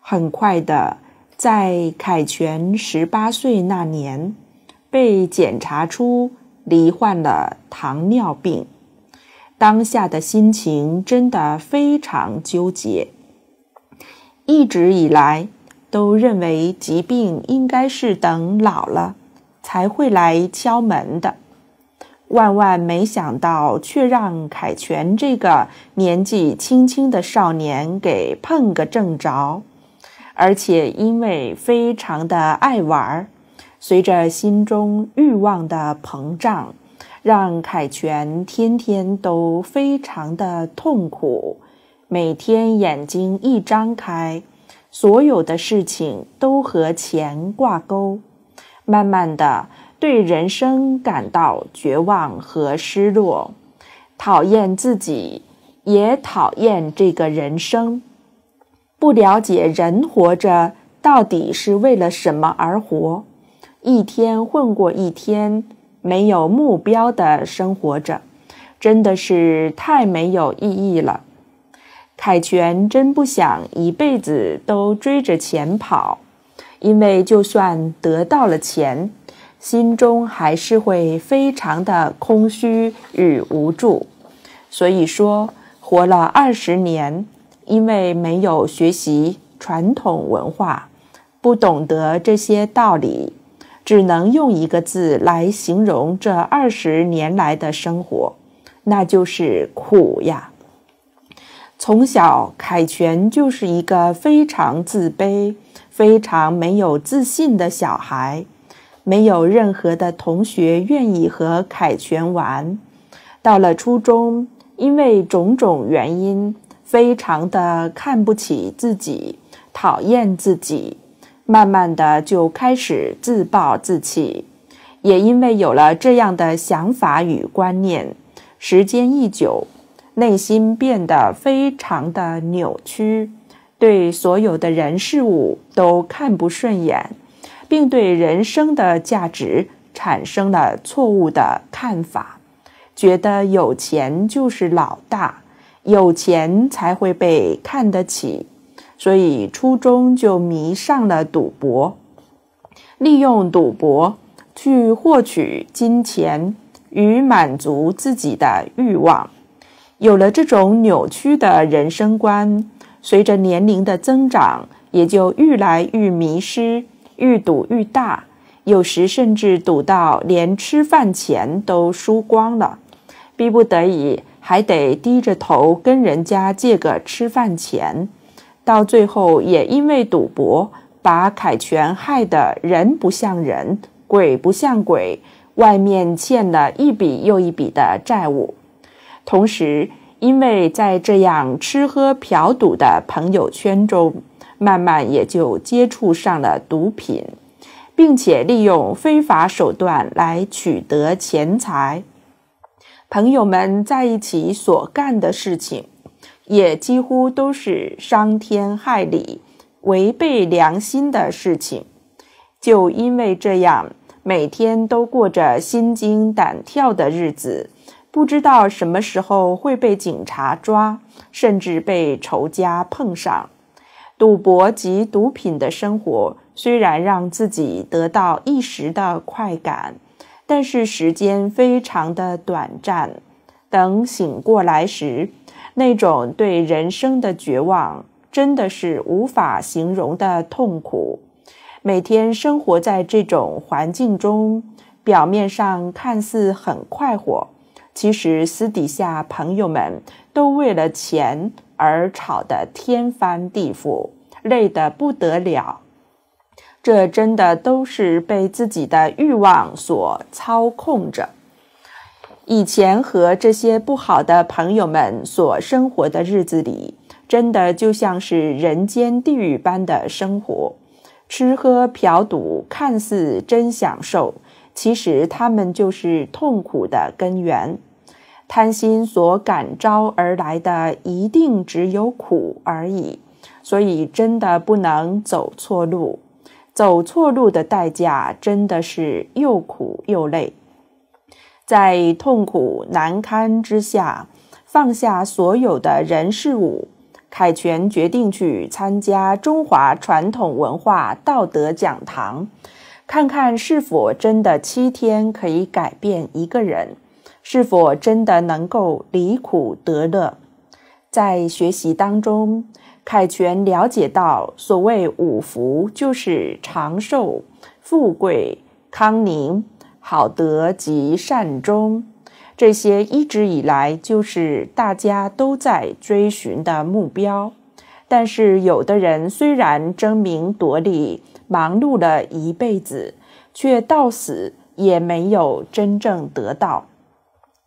很快的，在凯旋十八岁那年，被检查出罹患了糖尿病。当下的心情真的非常纠结。一直以来都认为疾病应该是等老了才会来敲门的。万万没想到，却让凯旋这个年纪轻轻的少年给碰个正着，而且因为非常的爱玩儿，随着心中欲望的膨胀，让凯旋天天都非常的痛苦，每天眼睛一张开，所有的事情都和钱挂钩，慢慢的。对人生感到绝望和失落，讨厌自己，也讨厌这个人生，不了解人活着到底是为了什么而活，一天混过一天，没有目标的生活着，真的是太没有意义了。凯旋真不想一辈子都追着钱跑，因为就算得到了钱。心中还是会非常的空虚与无助，所以说活了二十年，因为没有学习传统文化，不懂得这些道理，只能用一个字来形容这二十年来的生活，那就是苦呀。从小，凯旋就是一个非常自卑、非常没有自信的小孩，没有任何的同学愿意和凯旋玩。到了初中，因为种种原因，非常的看不起自己，讨厌自己，慢慢的就开始自暴自弃。也因为有了这样的想法与观念，时间一久。内心变得非常的扭曲，对所有的人事物都看不顺眼，并对人生的价值产生了错误的看法，觉得有钱就是老大，有钱才会被看得起，所以初中就迷上了赌博，利用赌博去获取金钱与满足自己的欲望。有了这种扭曲的人生观，随着年龄的增长，也就愈来愈迷失，愈赌愈大，有时甚至赌到连吃饭钱都输光了，逼不得已还得低着头跟人家借个吃饭钱，到最后也因为赌博，把凯旋害得人不像人，鬼不像鬼，外面欠了一笔又一笔的债务。同时，因为在这样吃喝嫖赌的朋友圈中，慢慢也就接触上了毒品，并且利用非法手段来取得钱财。朋友们在一起所干的事情，也几乎都是伤天害理、违背良心的事情。就因为这样，每天都过着心惊胆跳的日子。不知道什么时候会被警察抓，甚至被仇家碰上。赌博及毒品的生活虽然让自己得到一时的快感，但是时间非常的短暂。等醒过来时，那种对人生的绝望真的是无法形容的痛苦。每天生活在这种环境中，表面上看似很快活。其实私底下，朋友们都为了钱而吵得天翻地覆，累得不得了。这真的都是被自己的欲望所操控着。以前和这些不好的朋友们所生活的日子里，真的就像是人间地狱般的生活，吃喝嫖赌，看似真享受，其实他们就是痛苦的根源。贪心所感召而来的，一定只有苦而已。所以，真的不能走错路。走错路的代价，真的是又苦又累。在痛苦难堪之下，放下所有的人事物，凯旋决定去参加中华传统文化道德讲堂，看看是否真的七天可以改变一个人。是否真的能够离苦得乐？在学习当中，凯旋了解到，所谓五福就是长寿、富贵、康宁、好德及善终，这些一直以来就是大家都在追寻的目标。但是，有的人虽然争名夺利，忙碌了一辈子，却到死也没有真正得到。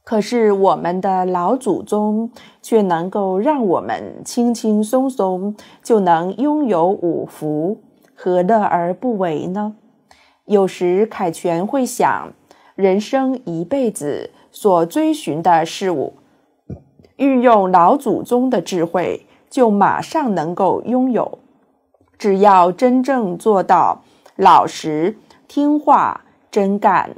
可是我们的老祖宗却能够让我们轻轻松松就能拥有五福，何乐而不为呢？有时凯旋会想，人生一辈子所追寻的事物，运用老祖宗的智慧，就马上能够拥有。只要真正做到老实、听话、真干。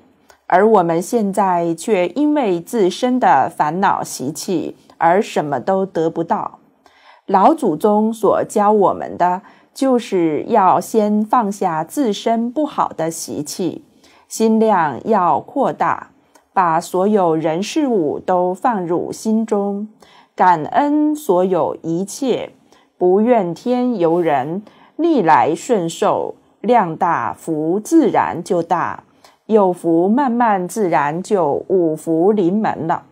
而我们现在却因为自身的烦恼习气而什么都得不到。老祖宗所教我们的，就是要先放下自身不好的习气，心量要扩大，把所有人事物都放入心中，感恩所有一切，不怨天尤人，逆来顺受，量大福自然就大，有福慢慢自然就五福临门了。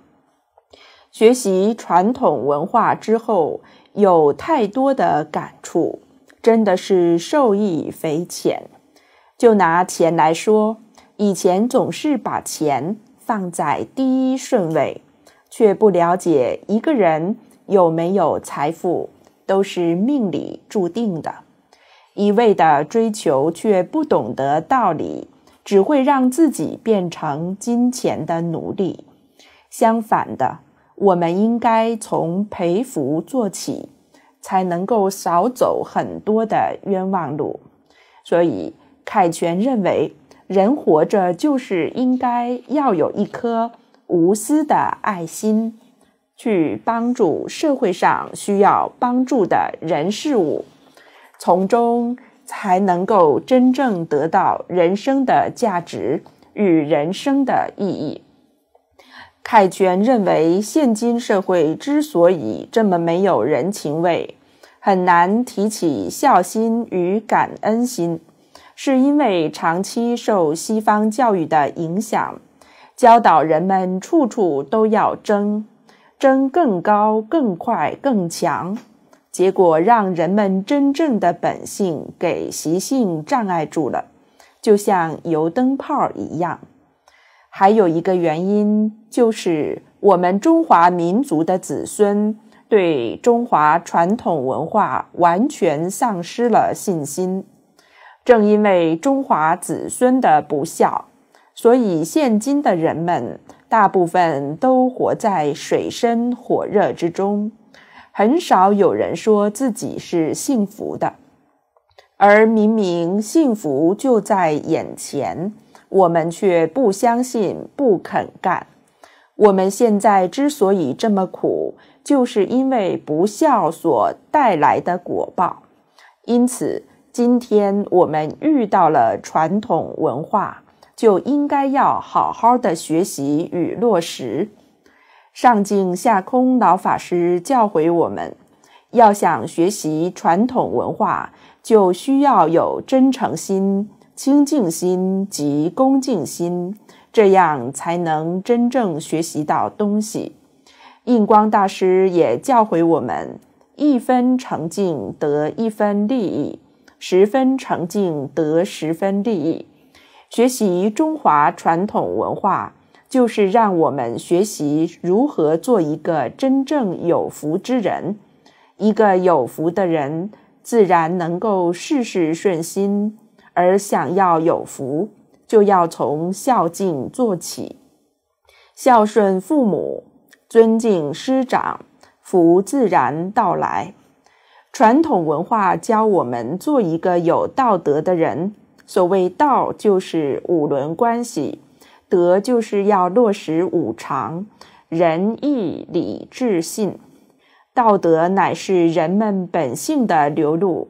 学习传统文化之后，有太多的感触，真的是受益匪浅。就拿钱来说，以前总是把钱放在第一顺位，却不了解一个人有没有财富都是命里注定的。一味的追求却不懂得道理，只会让自己变成金钱的奴隶。相反的。我们应该从培福做起，才能够少走很多的冤枉路。所以，凯旋认为，人活着就是应该要有一颗无私的爱心，去帮助社会上需要帮助的人事物，从中才能够真正得到人生的价值与人生的意义。凯旋认为，现今社会之所以这么没有人情味，很难提起孝心与感恩心，是因为长期受西方教育的影响，教导人们处处都要争，争更高、更快、更强，结果让人们真正的本性给习性障碍住了，就像油灯泡一样。还有一个原因，就是我们中华民族的子孙对中华传统文化完全丧失了信心。正因为中华子孙的不孝，所以现今的人们大部分都活在水深火热之中，很少有人说自己是幸福的，而明明幸福就在眼前。我们却不相信，不肯干。我们现在之所以这么苦，就是因为不孝所带来的果报。因此，今天我们遇到了传统文化，就应该要好好的学习与落实。上净下空老法师教诲我们，要想学习传统文化，就需要有真诚心。清净心及恭敬心，这样才能真正学习到东西。印光大师也教诲我们：一分诚敬得一分利益，十分诚敬得十分利益。学习中华传统文化，就是让我们学习如何做一个真正有福之人。一个有福的人，自然能够事事顺心。而想要有福，就要从孝敬做起，孝顺父母，尊敬师长，福自然到来。传统文化教我们做一个有道德的人。所谓道，就是五伦关系；德，就是要落实五常：仁、义、礼、智、信。道德乃是人们本性的流露。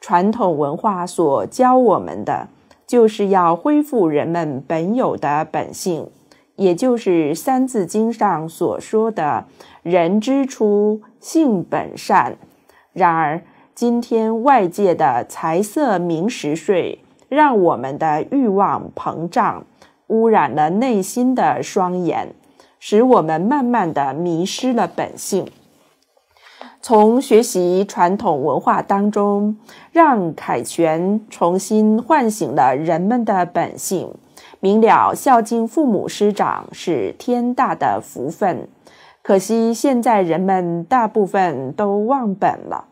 传统文化所教我们的，就是要恢复人们本有的本性，也就是《三字经》上所说的“人之初，性本善”。然而，今天外界的财色名食睡，让我们的欲望膨胀，污染了内心的双眼，使我们慢慢的迷失了本性。从学习传统文化当中，让凯旋重新唤醒了人们的本性，明了孝敬父母师长是天大的福分。可惜现在人们大部分都忘本了，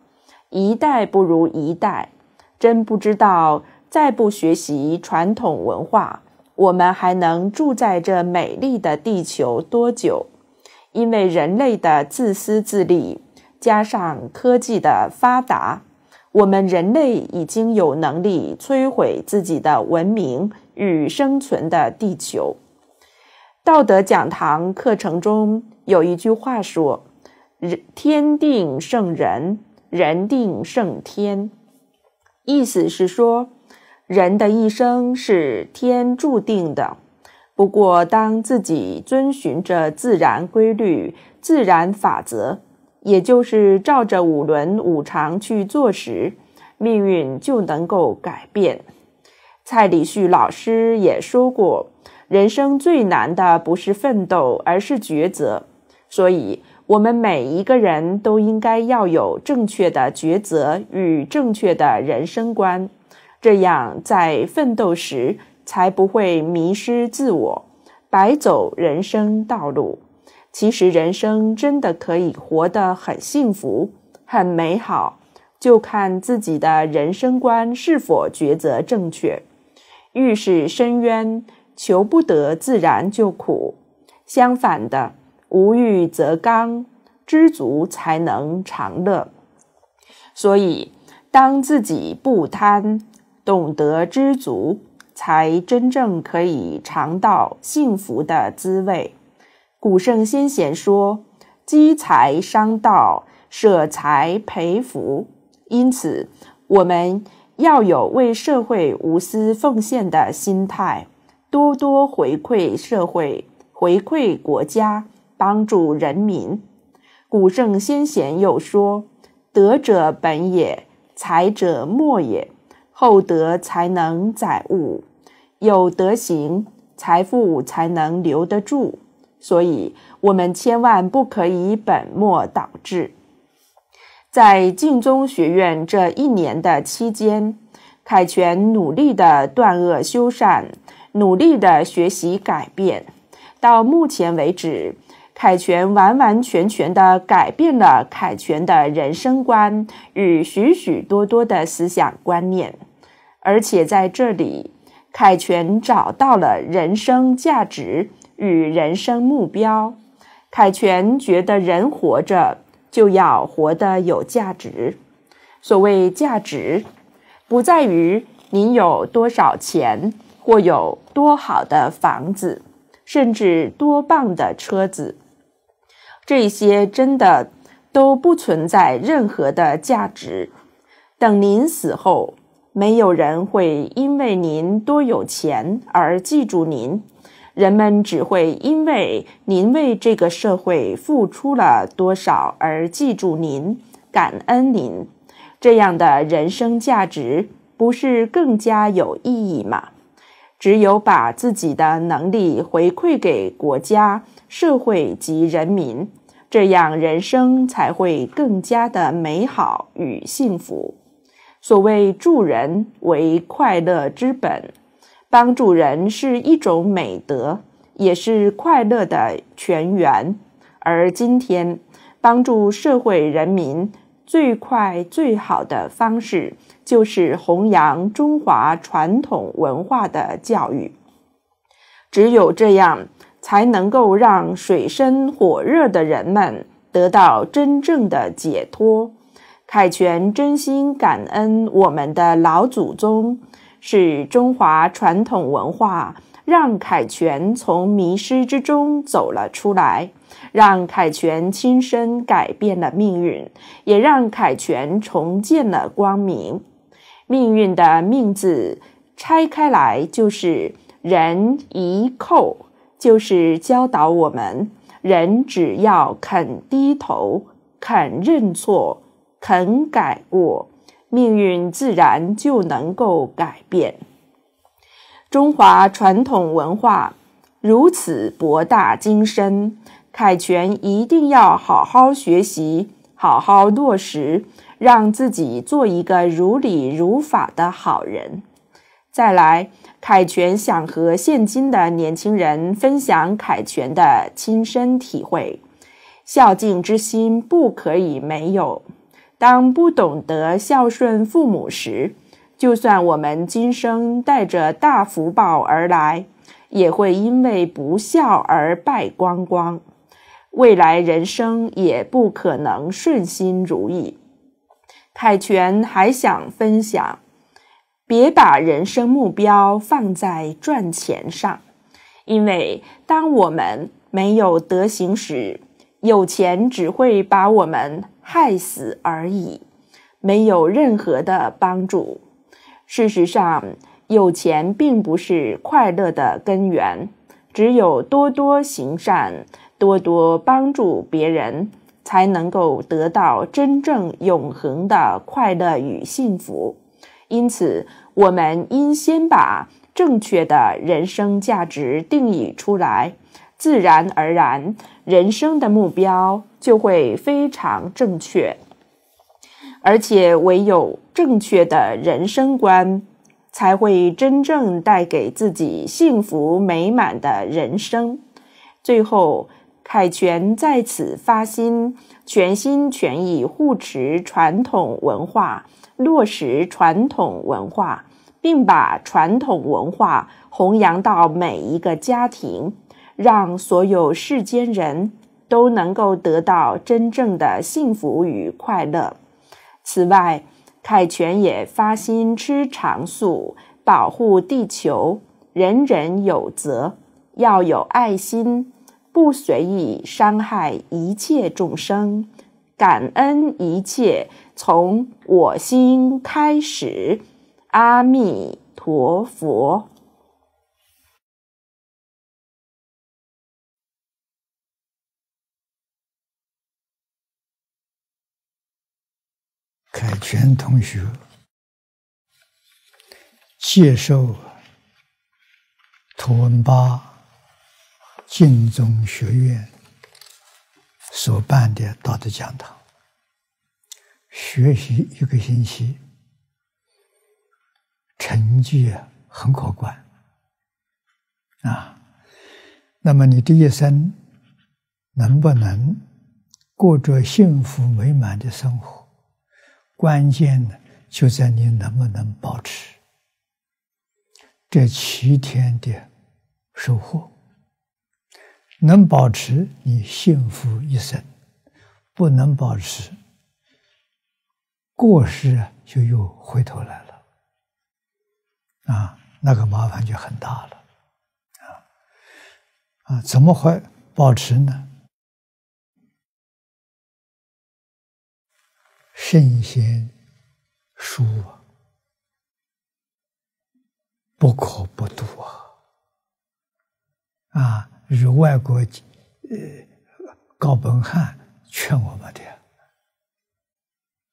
一代不如一代，真不知道再不学习传统文化，我们还能住在这美丽的地球多久？因为人类的自私自利。加上科技的发达，我们人类已经有能力摧毁自己的文明与生存的地球。道德讲堂课程中有一句话说：“人天定胜人，人定胜天。”意思是说，人的一生是天注定的。不过，当自己遵循着自然规律、自然法则。也就是照着五伦五常去做时，命运就能够改变。蔡礼旭老师也说过，人生最难的不是奋斗，而是抉择。所以，我们每一个人都应该要有正确的抉择与正确的人生观，这样在奋斗时才不会迷失自我，白走人生道路。其实，人生真的可以活得很幸福、很美好，就看自己的人生观是否抉择正确。遇是深渊，求不得，自然就苦。相反的，无欲则刚，知足才能长乐。所以，当自己不贪，懂得知足，才真正可以尝到幸福的滋味。古圣先贤说：“积财伤道，舍财培福。”因此，我们。要有为社会无私奉献的心态，多多回馈社会，回馈国家，帮助人民。古圣先贤又说：“德者本也，才者末也。厚德才能载物，有德行，财富才能留得住。”所以，我们千万不可以本末倒置。在净宗学院这一年的期间，凯旋努力的断恶修善，努力的学习改变。到目前为止，凯旋完完全全的改变了凯旋的人生观与许许多多的思想观念，而且在这里，凯旋找到了人生价值与人生目标。凯旋觉得人活着。就要活得有价值。所谓价值，不在于您有多少钱，或有多好的房子，甚至多棒的车子。这些真的都不存在任何的价值。等您死后，没有人会因为您多有钱而记住您。人们只会因为您为这个社会付出了多少而记住您、感恩您，这样的人生价值不是更加有意义吗？只有把自己的能力回馈给国家、社会及人民，这样人生才会更加的美好与幸福。所谓助人为快乐之本。帮助人是一种美德，也是快乐的泉源。而今天，帮助社会人民最快最好的方式，就是弘扬中华传统文化的教育。只有这样，才能够让水深火热的人们得到真正的解脱。凯旋真心感恩我们的老祖宗。是中华传统文化让凯旋从迷失之中走了出来，让凯旋亲身改变了命运，也让凯旋重见了光明。命运的“命”字拆开来就是人一扣，就是教导我们：人只要肯低头、肯认错、肯改过。命运自然就能够改变。中华传统文化如此博大精深，凯旋一定要好好学习，好好落实，让自己做一个如理如法的好人。再来，凯旋想和现今的年轻人分享凯旋的亲身体会：孝敬之心不可以没有。当不懂得孝顺父母时，就算我们今生带着大福报而来，也会因为不孝而败光光，未来人生也不可能顺心如意。凯旋还想分享，别把人生目标放在赚钱上，因为当我们没有德行时，有钱只会把我们。害死而已，没有任何的帮助。事实上，有钱并不是快乐的根源，只有多多行善，多多帮助别人，才能够得到真正永恒的快乐与幸福。因此，我们应先把正确的人生价值定义出来，自然而然，人生的目标就会非常正确。而且，唯有正确的人生观，才会真正带给自己幸福美满的人生。最后，凯旋在此发心，全心全意护持传统文化。落实传统文化，并把传统文化弘扬到每一个家庭，让所有世间人都能够得到真正的幸福与快乐。此外，凯旋也发心吃长素，保护地球，人人有责，要有爱心，不随意伤害一切众生。感恩一切，从我心开始。阿弥陀佛。全同学接受图文巴净宗学院。所办的道德讲堂，学习一个星期，成绩很可观啊。那么你的一生能不能过着幸福美满的生活？关键呢，就在你能不能保持这七天的收获。能保持你幸福一生，不能保持过失啊就又回头来了，啊，那个麻烦就很大了，啊啊，怎么会保持呢？圣贤书不可不读啊，啊。是外国呃高本汉劝我们的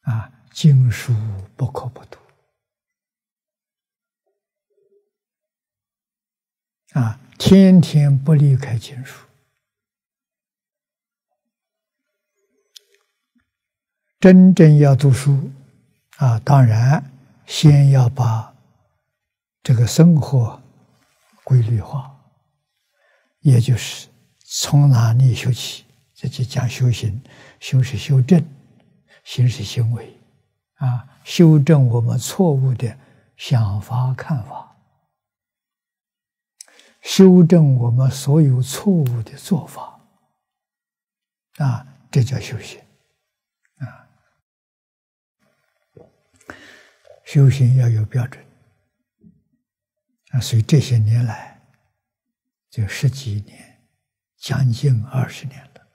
啊，经书不可不读啊，天天不离开经书。真正要读书啊，当然先要把这个生活规律化。也就是从哪里修起？这就讲修行，修是修正，行是行为，啊，修正我们错误的想法看法，修正我们所有错误的做法，啊，这叫修行，啊，修行要有标准，啊，所以这些年来。这十几年，将近二十年了。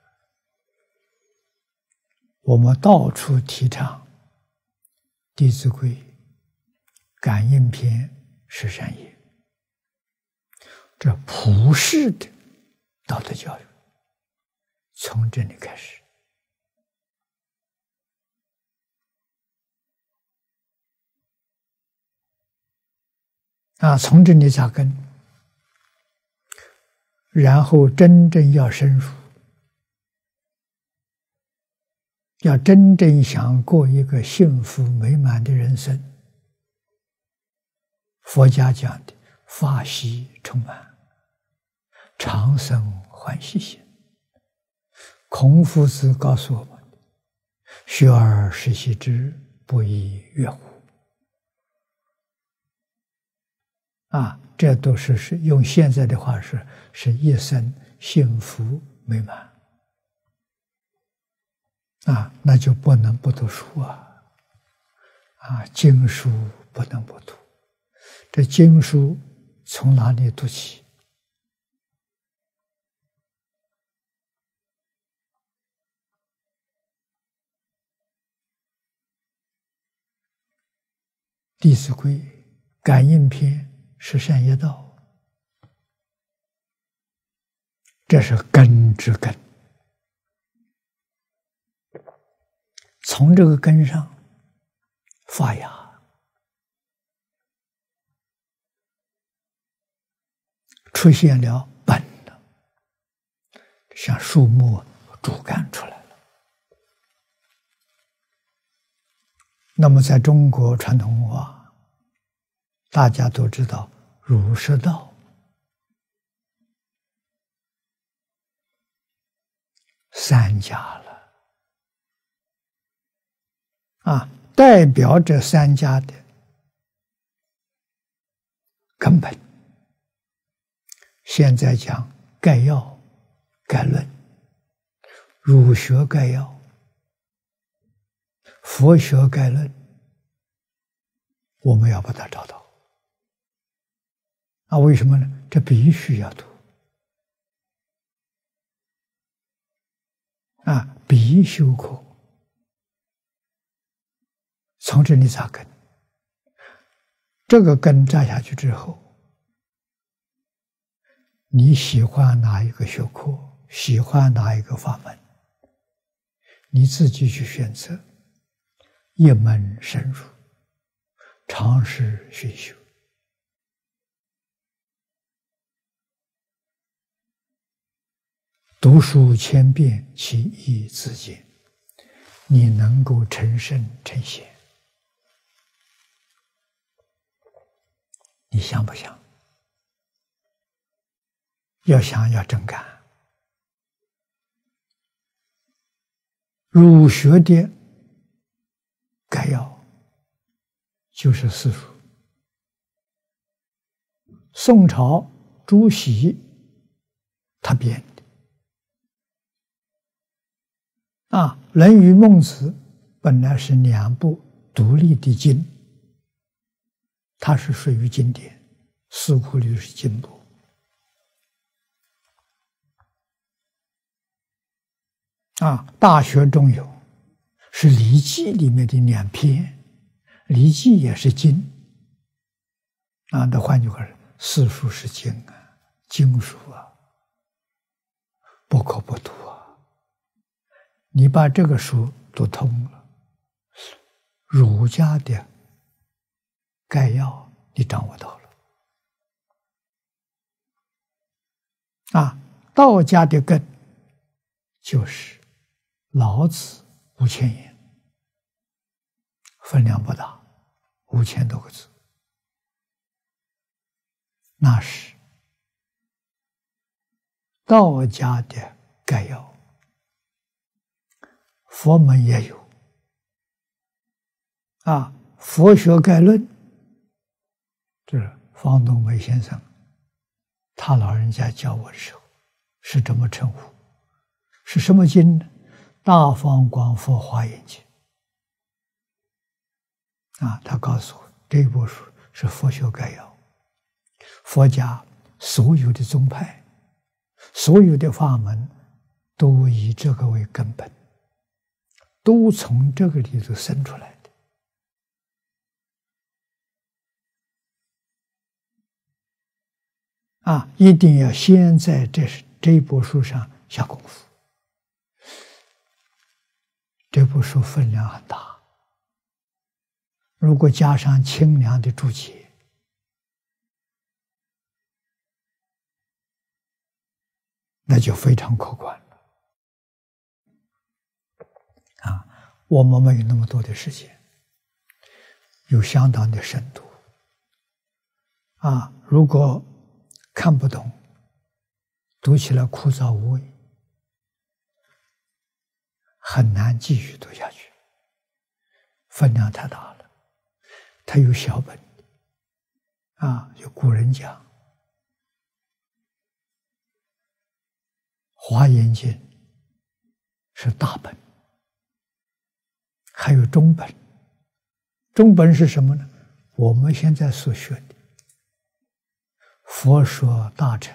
我们到处提倡《弟子规》《感应篇》《十善业》，这普世的道德教育，从这里开始啊，从这里扎根。然后真正要深入，要真正想过一个幸福美满的人生。佛家讲的法喜充满，长生欢喜心。孔夫子告诉我们：“学而时习之，不亦说乎？”啊。这都是是用现在的话说，是一生幸福美满啊！那就不能不读书啊！啊，经书不能不读。这经书从哪里读起？《弟子规》《感应篇》。实现一道，这是根之根。从这个根上发芽。出现了本能。像树木主干出来了。那么在中国传统文化。大家都知道儒释道三家了啊，代表这三家的根本。现在讲概要、概论、儒学概要、佛学概论，我们要把它找到。那为什么呢？这必须要读啊，必修课。从这里扎根，这个根扎下去之后。你喜欢哪一个学科？喜欢哪一个法门？你自己去选择，一门深入，尝试学修。读书千遍，其义自见。你能够成圣成贤，你想不想？要想要真干，儒学的概要就是四书。宋朝朱熹他编啊，《论语》《孟子》本来是两部独立的经，它是属于经典，四库里是经部。啊，《大学》中有，是《礼记》里面的两篇，《礼记》也是经。啊，那换句话说，四书是经啊，经书啊，不可不读啊。你把这个书读通了，儒家的概要你掌握到了，啊，道家的根就是。老子五千言，分量不大，五千多个字，那是道家的概要。佛门也有啊，《佛学概论》，这是方东梅先生，他老人家教我的时候是这么称呼，是什么经呢？大方广佛华严经啊，他告诉我，这部书是佛学概要。佛家所有的宗派、所有的法门，都以这个为根本，都从这个里头生出来的啊！一定要先在这这部书上下功夫。这部书分量很大，如果加上清凉的注解，那就非常可观了。啊，我们没有那么多的时间，有相当的深度。啊，如果看不懂，读起来枯燥无味。很难继续读下去，分量太大了。他有小本，啊，有古人讲，《华严经》是大本，还有中本。中本是什么呢？我们现在所学的《佛说大乘》。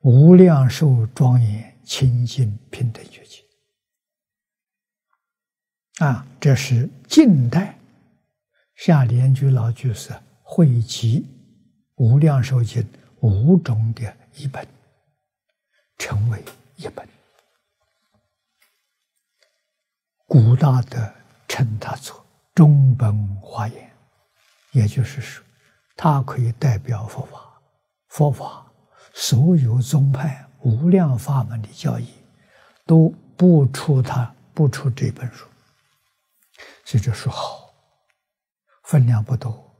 无量寿庄严清净平等觉经啊，这是近代夏莲居老居士汇集无量寿经五种的一本，成为一本。古大德称它做中本华严，也就是说，它可以代表佛法。佛法所有宗派无量法门的教义，都不出它，不出这本书。所以这书好，分量不多，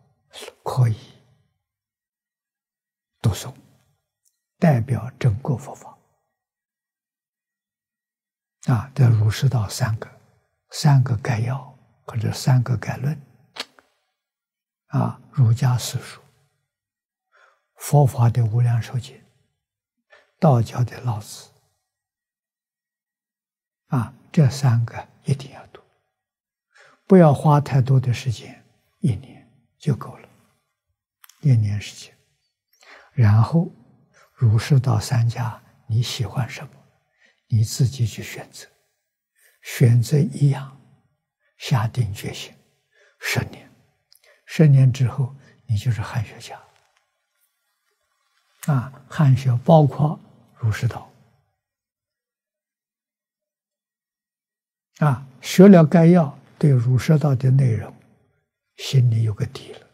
可以读诵，代表整个佛法。啊，这儒释道三个，三个概要或者三个概论，啊，儒家四书，佛法的无量寿经，道教的老子，啊，这三个一定要读，不要花太多的时间，一年就够了，一年时间，然后儒释道三家你喜欢什么？你自己去选择，选择一样，下定决心，十年，十年之后，你就是汉学家。啊，汉学包括儒释道，啊，学了概要，对儒释道的内容，心里有个底了。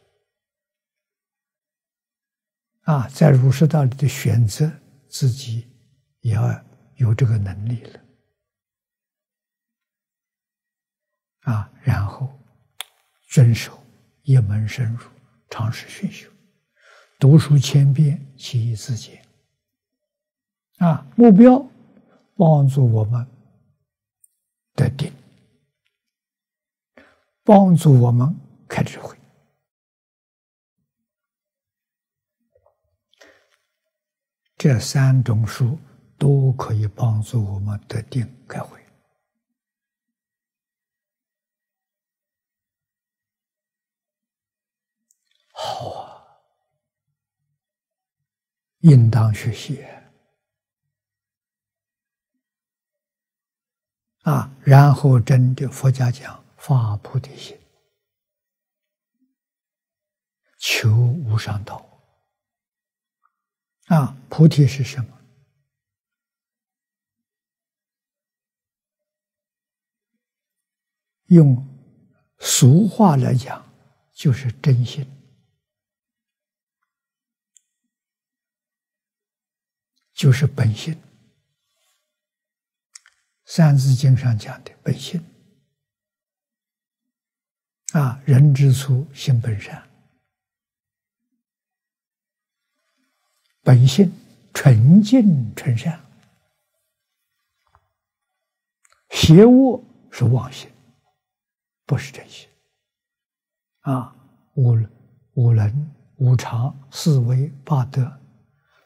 啊，在儒释道里的选择，自己也要。有这个能力了，啊，然后遵守一门深入，尝试熏修，读书千遍，其义自见。啊，目标帮助我们得定，帮助我们开智慧。这三种书。都可以帮助我们得定开慧。好啊，应当学习啊！然后真的佛家讲发菩提心，求无上道啊！菩提是什么？用俗话来讲，就是真心，就是本性。《三字经》上讲的本性啊，人之初，性本善，本性纯净纯善，邪恶是妄心。不是真心啊！五五能、五常、四维、八德，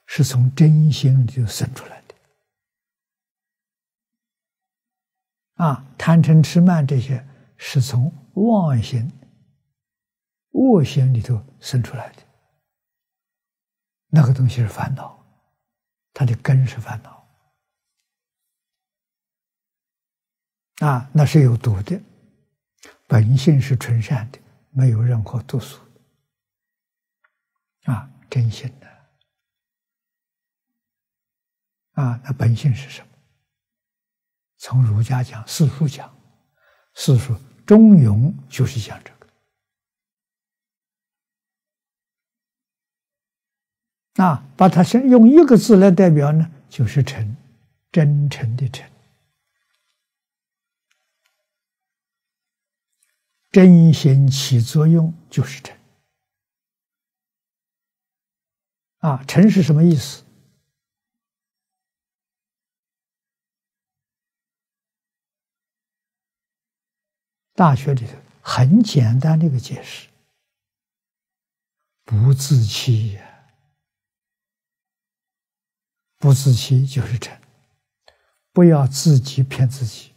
是从真心里生出来的啊！贪嗔痴慢这些，是从妄心、恶心里头生出来的。那个东西是烦恼，它的根是烦恼啊！那是有毒的。本性是纯善的，没有任何毒素啊，真心的啊，那本性是什么？从儒家讲，四书讲，四书《中庸》就是讲这个啊，把它先用一个字来代表呢，就是诚，真诚的诚。真心起作用就是诚啊！诚是什么意思？大学里头很简单的一个解释：不自欺呀，不自欺就是诚，不要自己骗自己。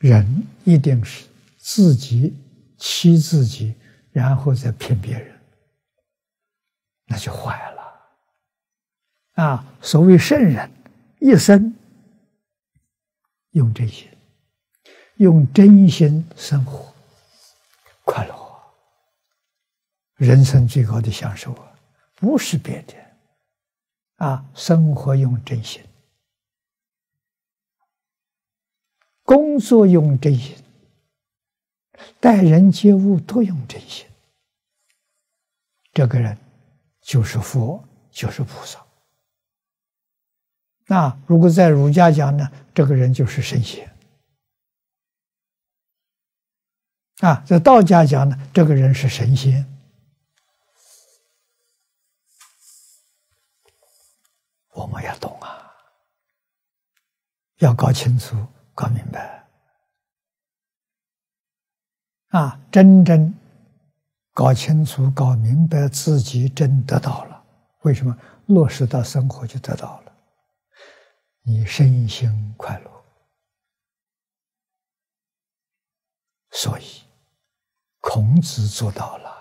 人一定是自己欺自己，然后再骗别人，那就坏了。啊，所谓圣人，一生用真心，用真心生活，快乐。人生最高的享受啊，不是别的，啊，生活用真心。工作用真心，待人接物都用真心，这个人就是佛，就是菩萨。那如果在儒家讲呢，这个人就是神仙。啊，在道家讲呢，这个人是神仙。我们要懂啊，要搞清楚、搞明白。啊，真正搞清楚、搞明白，自己真得到了。为什么落实到生活就得到了？你身心快乐，所以。孔子做到了，《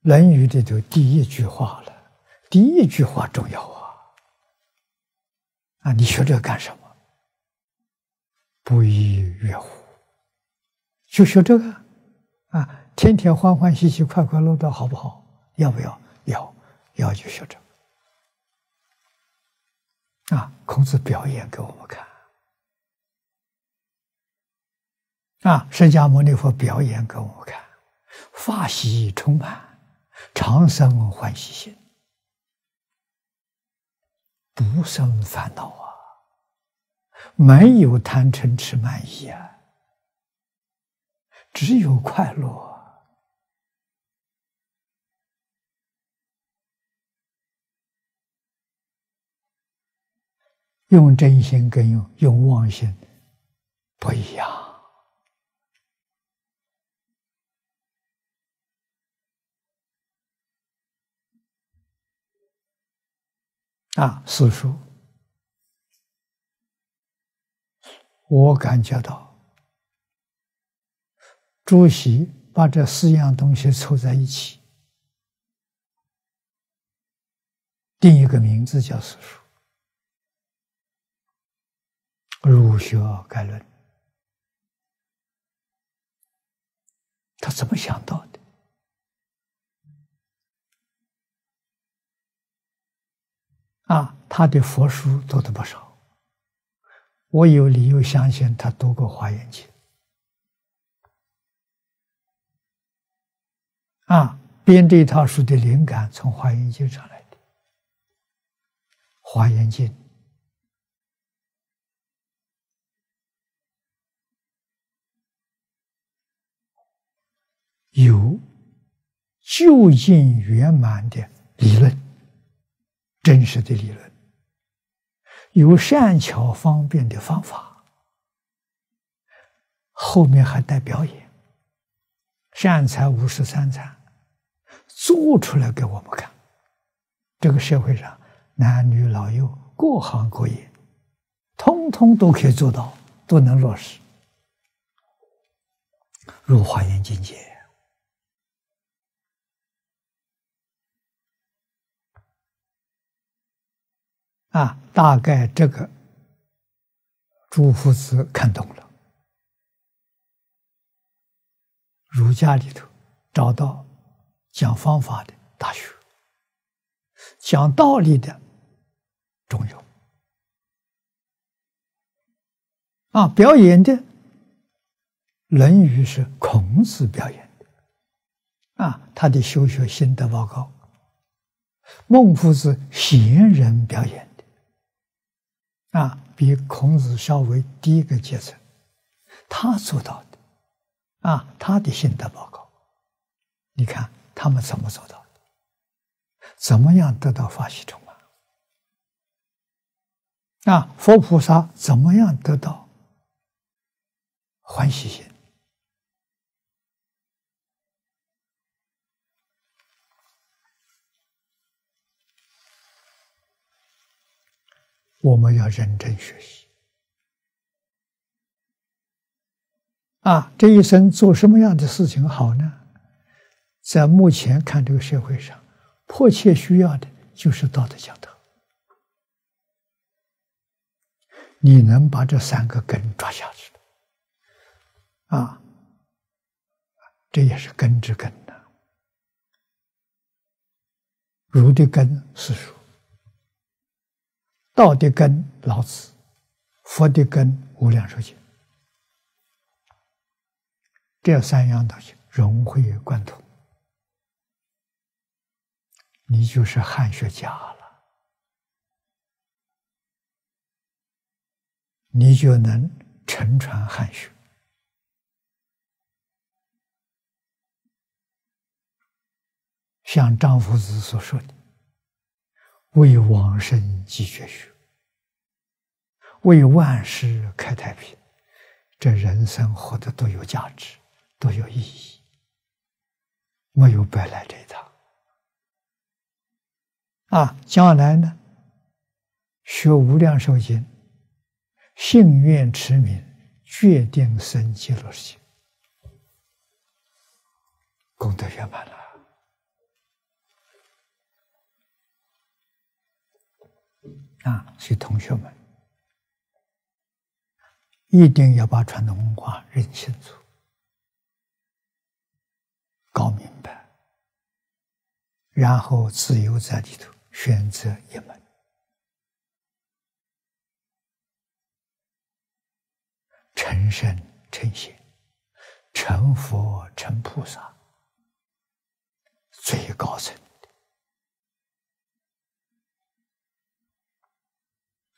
论语》里头第一句话了，第一句话重要啊！啊，你学这个干什么？不亦乐乎？就学这个啊，天天欢欢喜喜、快快乐乐，好不好？要不要？要，要就学这个。啊，孔子表演给我们看。啊！释迦牟尼佛表演给我们看，法喜充满，长生欢喜心，不生烦恼啊，没有贪嗔痴慢疑啊，只有快乐。用真心跟用用妄心不一样。啊，四书，我感觉到，主席把这四样东西凑在一起，定一个名字叫四书，儒学概论，他怎么想到的？啊，他的佛书读的不少，我有理由相信他读过《华严经》。啊，编这套书的灵感从《华严经》上来的，《华严经》有究竟圆满的理论。真实的理论，有善巧方便的方法，后面还带表演，善财五十三参，做出来给我们看。这个社会上，男女老幼各行各业，通通都可以做到，都能落实，入华严境界。啊，大概这个朱夫子看懂了，儒家里头找到讲方法的大学，讲道理的中庸，啊，表演的《论语》是孔子表演的，啊，他的修学心得报告，孟夫子贤人表演。啊，比孔子稍微低一个阶层，他做到的，啊，他的心得报告，你看他们怎么做到的？怎么样得到法喜充满？啊，佛菩萨怎么样得到欢喜心？我们要认真学习啊！这一生做什么样的事情好呢？在目前看，这个社会上迫切需要的就是道德讲堂。你能把这三个根抓下去啊？这也是根之根呐。儒的根是书。道的根，老子；佛的根无量寿经，这三样东西融会贯通，你就是汉学家了，你就能承传汉学。像张夫子所说的：“为往生继绝学，为万世开太平。”这人生活的都有价值，都有意义，没有白来这一趟。啊，将来呢，学无量寿经，信愿持名，决定生极乐世界，功德圆满了。啊，所以同学们一定要把传统文化认清楚、搞明白，然后自由在里头选择一门，成圣成仙、成佛成菩萨，最高层。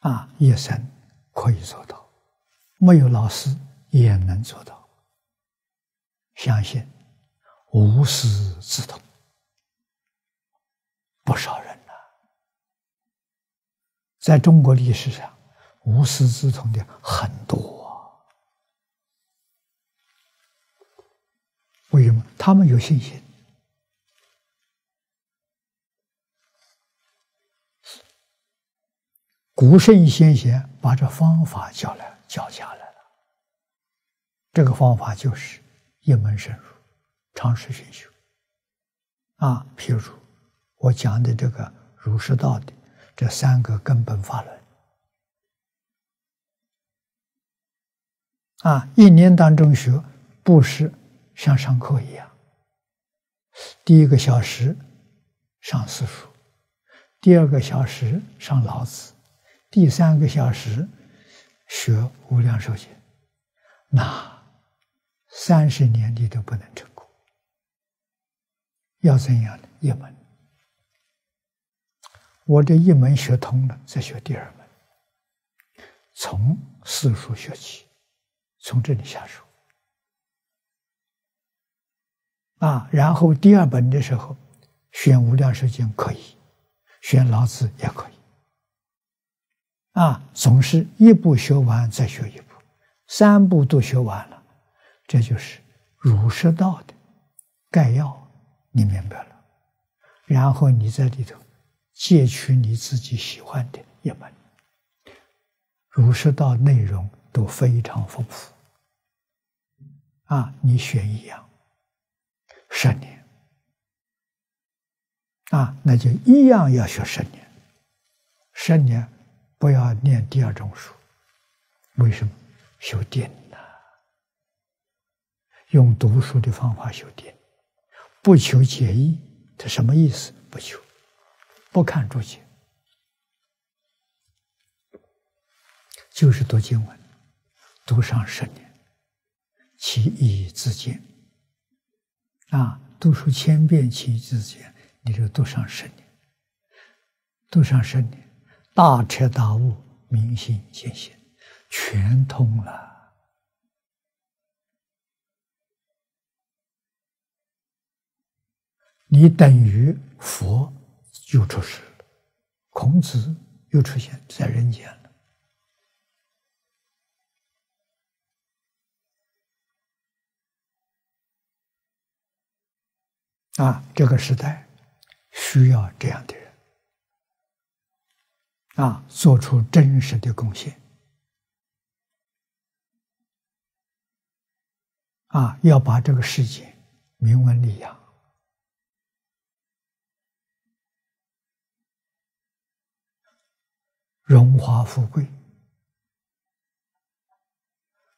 啊，一生可以做到，没有老师也能做到。相信无师自通，不少人呢，在中国历史上无师自通的很多。为什么？他们有信心。古圣先贤把这方法教来教下来了。这个方法就是一门深入，长时熏修。啊，譬如我讲的这个儒释道的这三个根本法论，啊，一年当中学，不是像上课一样，第一个小时上四书，第二个小时上老子。第三个小时学无量寿经，那三十年你都不能成功。要怎样的一门？我这一门学通了，再学第二门，从四书学起，从这里下手啊。然后第二本的时候，选无量寿经可以，选老子也可以。啊，总是一步学完再学一步，三步都学完了，这就是儒释道的概要，你明白了。然后你在里头借取你自己喜欢的一门，儒释道内容都非常丰富。啊，你选一样，十年，啊，那就一样要学十年，十年。不要念第二种书，为什么？修定呐，用读书的方法修定，不求解义，这什么意思？不求，不看注解，就是读经文，读上十年，其义自见。啊，读书千遍，其义自见，你就读上十年，读上十年。大彻大悟，明心见性，全通了。你等于佛又出世了，孔子又出现在人间了。啊，这个时代需要这样的人。啊，做出真实的贡献！啊，要把这个世界名闻利养、荣华富贵、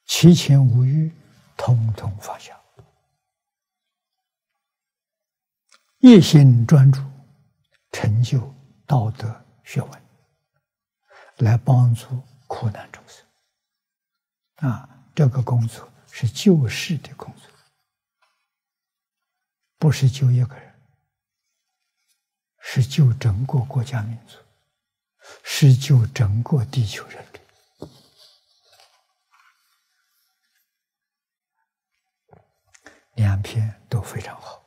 七情五欲，统统放下，一心专注，成就道德学问。来帮助苦难众生。啊，这个工作是救世的工作，不是救一个人，是救整个国家民族，是救整个地球人类。两篇都非常好。